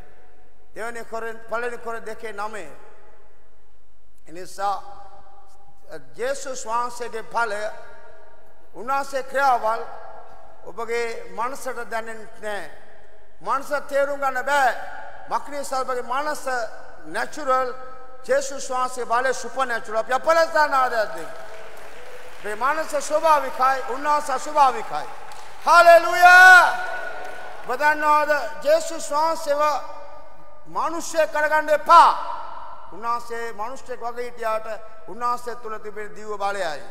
දෙවැනි කොරින් පළවෙනි කොරින් දෙකේ 9 එනිසා ජේසුස් වහන්සේගේ ඵලය උන්වහන්සේ ක්‍රියාවල් ඔබගේ මනසට දැනෙන්නේ නැහැ. මනස තේරුම් ගන්න බෑ. මක්නිසා ඔබගේ මනස නැචරල් ජේසුස් වහන්සේ බලේ සුපර්නැචරල්. අපි අපලසනාදදී. මේ මනස ස්වභාවිකයි, උන්වහන්සේ ස්වභාවිකයි. හalleluya! බදන්නවද ජේසුස් වහන්සේව මිනිස්සෙ කරගන්න එපා. උන්වහන්සේ මිනිස්සෙක් වගේ හිටියාට උන්වහන්සේ තුල තිබෙන දිව බලයයි.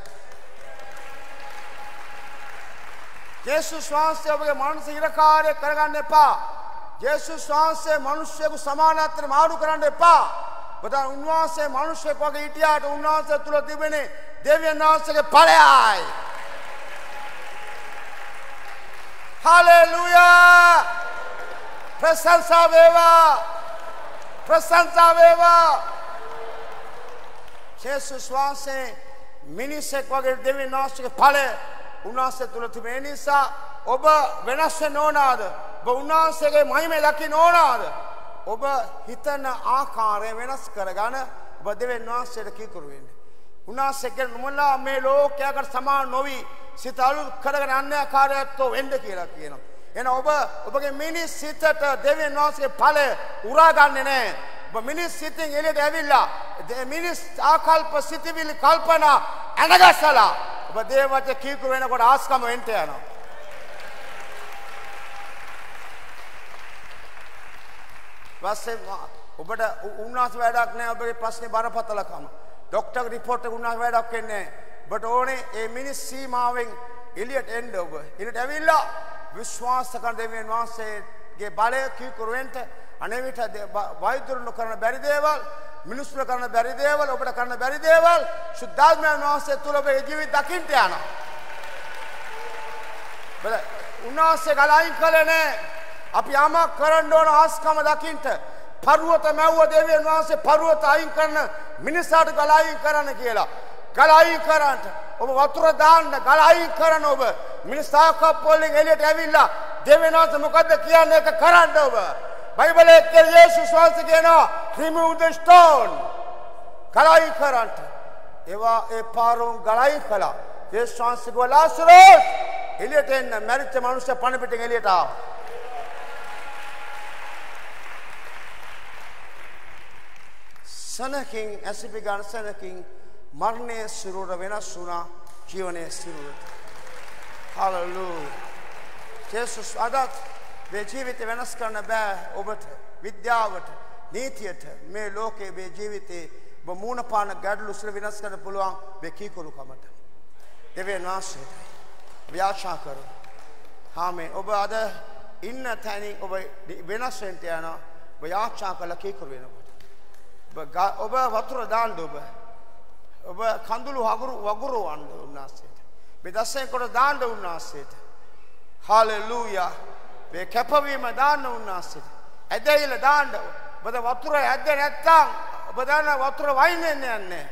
ජේසුස් වහන්සේ ඔබගේ මනස ඉරකාරය කරගන්න එපා. ජේසුස් වහන්සේ මිනිස්සෙකු සමානත්වයට මාරු කරන්න එපා. බදන් උන්වහන්සේ මිනිස්සෙක් වගේ හිටියාට උන්වහන්සේ තුල තිබෙන දෙවියන් වහන්සේගේ ඵලයයි. හalleluya! ප්‍රශංසා වේවා! ප්‍රශංසා වේවා! ජේසුස් වහන්සේ මිනිසෙක් වගේ දෙවියන් වහන්සේගේ ඵලය උන්වහන්සේ තුල තිබෙන නිසා ඔබ වෙනස් වෙන්න ඕනාද? ඔබ උන්වහන්සේගේ මහිමය දකින්න ඕනාද? ඔබ හිතන ආකාරය වෙනස් කරගන්න ඔබ දෙවියන් වහන්සේට කීකරු වෙන්න. උන්වහන්සේගේ නුඹලා මේ ලෝකයකට සමාන නොවි සිත අලුත් කරගෙන යන්න ආකාරයත්ෝ වෙන්න කියලා කියනවා. එහෙනම් ඔබ ඔබගේ මිනිස් සිතට දෙවියන් වහන්සේගේ ඵලය උරාගන්නේ නැහැ. ඔබ මිනිස් සිතින් එළියට ඇවිල්ලා මිනිස් ආකල්ප සිතිවිලි කල්පනා ඇනගස්සලා ඔබ දේවත කීකරු වෙනකොට ආස්කම වෙන්න යනවා. පස්සේ ඔබට උන්වහන්සේ වැඩක් නැහැ ඔබගේ ප්‍රශ්නේ බරපතලකම. ડોක්ටර් රිපෝට් එක උන්වහන්සේ වැඩක් වෙන්නේ නැහැ. ඔබට ඕනේ මේ මිනිස් සීමාවෙන් එළියට එන්න ඔබ. එළියට ඇවිල්ලා විශ්වාස කරන දෙවියන් වහන්සේගේ බලය කීකරු වෙන්න අනේ විට වෛද්‍යරුන් කරන බැරි දේවල් මිනිස්සුන්ට කරන බැරි දේවල් ඔබට කරන බැරි දේවල් සුද්ධාත්මයන් වහන්සේ තුල ඔබේ ජීවිත දකින්න යනවා. බල උන්වහන්සේ ගලයින් කළේ නෑ. අපි යමක් කරන්න ඕන ආස්කම දකින්න. පරුවත මැව්ව දෙවියන් වහන්සේ පරුවත අයින් කරන මිනිසාට ගලයින් කරන්න කියලා. ගලයින් කරන්න. ඔබ වතුර දාන්න ගලයින් කරන ඔබ. මිනිසා කප්පෝලෙන් එළියට ඇවිල්ලා දෙවියන් වහන්සේ මොකද්ද කියන්නේ ඒක කරන්න ඔබ. බයිබලයේ කියලා යේසුස් වහන්සේ කියනවා remove the stone. ගලයි කරන්ට. ඒවා ඒ පාරුම් ගලයි කළා. යේසුස් වහන්සේ කිව්වා ලාසරස් එළියට එන්න මැරිච්ච මිනිස්සු පණ පිටින් එළියට ආවා. සනකින් ඇසිපි ගන්න සනකින් මරණය සිරුර වෙනස් වුණා ජීවනයේ සිරුරට. හalleluya. යේසුස් අදත් මේ ජීවිතය වෙනස් කරන්න බෑ ඔබට විද්‍යාවට නීතියට මේ ලෝකයේ මේ ජීවිතේ ඔබ මූණ පාන ගැටලු සිර වෙනස් කරන්න පුළුවන් මේ කීකරුකමට. දෙවියන් වහන්සේට අපි ආශා කරමු. ආමේන්. ඔබ අද ඉන්න තැනින් ඔබ වෙනස් වෙන්න යනවා. ඔබ ආශා කළ කීකරු වෙනකොට. ඔබ වතුර දාන්න ඔබ. ඔබ කඳුළු වගුරු වගුරු වන්න උන්වහන්සේට. මේ දසෙන් කොට දාන්න උන්වහන්සේට. හalleluya. මේ කැපවීම දාන්න උන්වහන්සේට. ඇදහිල දාන්න. ඔබ වතුර ඇද්ද නැත්තම් ඔබ දාන්න වතුර වයින් වෙන්න යන්නේ.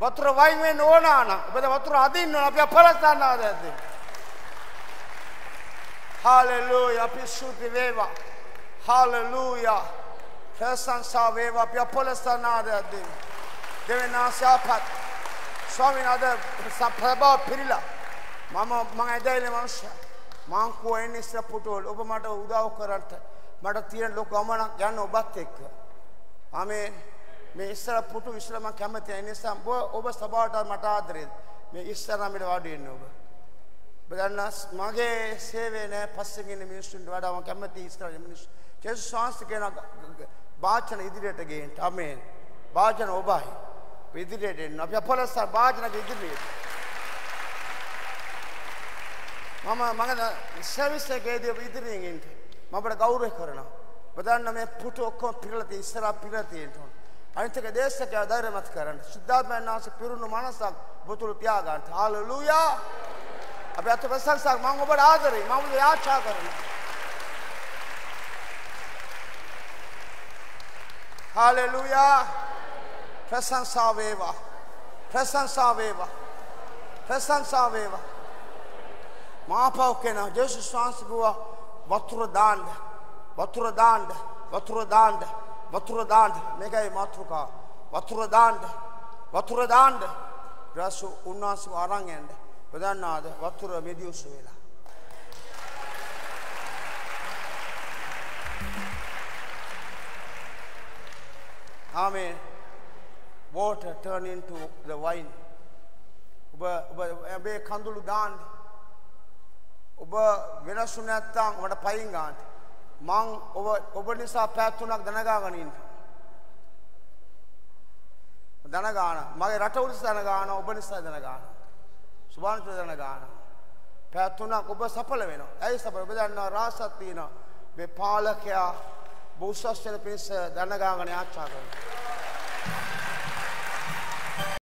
වතුර වයින් වෙන්න ඕන නම් ඔබ වතුර අදින්න ඕන අපි අපලස්සන්න ආදැද්ද. හalleluya අපි සුද්ධ වේවා. හalleluya. ප්‍රශංසා වේවා අපි අපලස්සන්න ආදැද්ද. දෙවෙනාසාපත් ස්වාමීන් අද ප්‍රභාව පිරිලා මම මං ඇදහිලේ මනුෂ්‍යයා මං කෝයෙන් ඉස්සර පුටුවල ඔබ මට උදව් කරන්න මට තියෙන ලොකු ගමනක් යන්න ඔබත් එක්ක ආමේන් මේ ඉස්සර පුටු ඉස්සර මං කැමති ඒ නිසා ඔබ ඔබ සභාවට මට ආදරේ මේ ඉස්සර අපිට වාඩි වෙන්න ඔබ බදන්න මගේ සේවය නෑ පස්සෙන් ඉන්න මිනිස්සුන්ට වඩා මම කැමති ඉස්සර මිනිස්සු ජේසුස් වහන්සේ කියන වාචන ඉදිරියට ගේන්න ආමේන් වාචන ඔබයි ඉදිරියට එන්න අපි අපලස්ස වාචනක ඉදිරියට මම මගේ සර්විස් එකේදී ඉදිරියෙන් ඉන්න මම අපට ගෞරව කරනවා. බදන්න මේ පුටු ඔක්කොම පිරලා තියෙ ඉස්සරහා පිරලා තියෙනවා. අනිත් එක දේශකයා ධෛර්යමත් කරන්න. සුද්ධාත්මයන් වහන්සේ පිරුණු මනසක් බුතුළු තියාගන්න. හාලෙලූයා. අපි අත ප්‍රශංසාවක් මම ඔබට ආදරේ. මම ඔබට යාචනා කරනවා. හාලෙලූයා. ප්‍රශංසා වේවා. ප්‍රශංසා වේවා. ප්‍රශංසා වේවා. මාපව කෙනා ජේසුස් වහන්සේ කිව්වා වතුර දාන්න. වතුර දාන්න. වතුර දාන්න. වතුර දාන්න. මේකයි මාතෘකාව. වතුර දාන්න. වතුර දාන්න. ඊට උන්වහන්සේ අරන් යන්න. බදන්නාද වතුර මෙදියුස් වෙලා. Amen. Water turn into the wine. ඔබ ඔබ ඔබේ කඳුළු දාන්න. ඔබ වෙනසු නැත්තම් ඔබට පයින් ගන්න. මං ඔබ ඔබ නිසා පැත් තුනක් දනගාගෙන ඉන්න. දනගාන මගේ රට උදෙසා දනගාන ඔබ නිසා දනගාන. සුභාන්ත දනගාන. පැත් තුනක් ඔබ සඵල වෙනවා. ඇයි සඵල? ඔබ දන්නවා රාසක් තියෙනවා. මේ පාලකයා බෞසස් වෙන පිණිස දනගාගෙන යාච්ඡා කරනවා.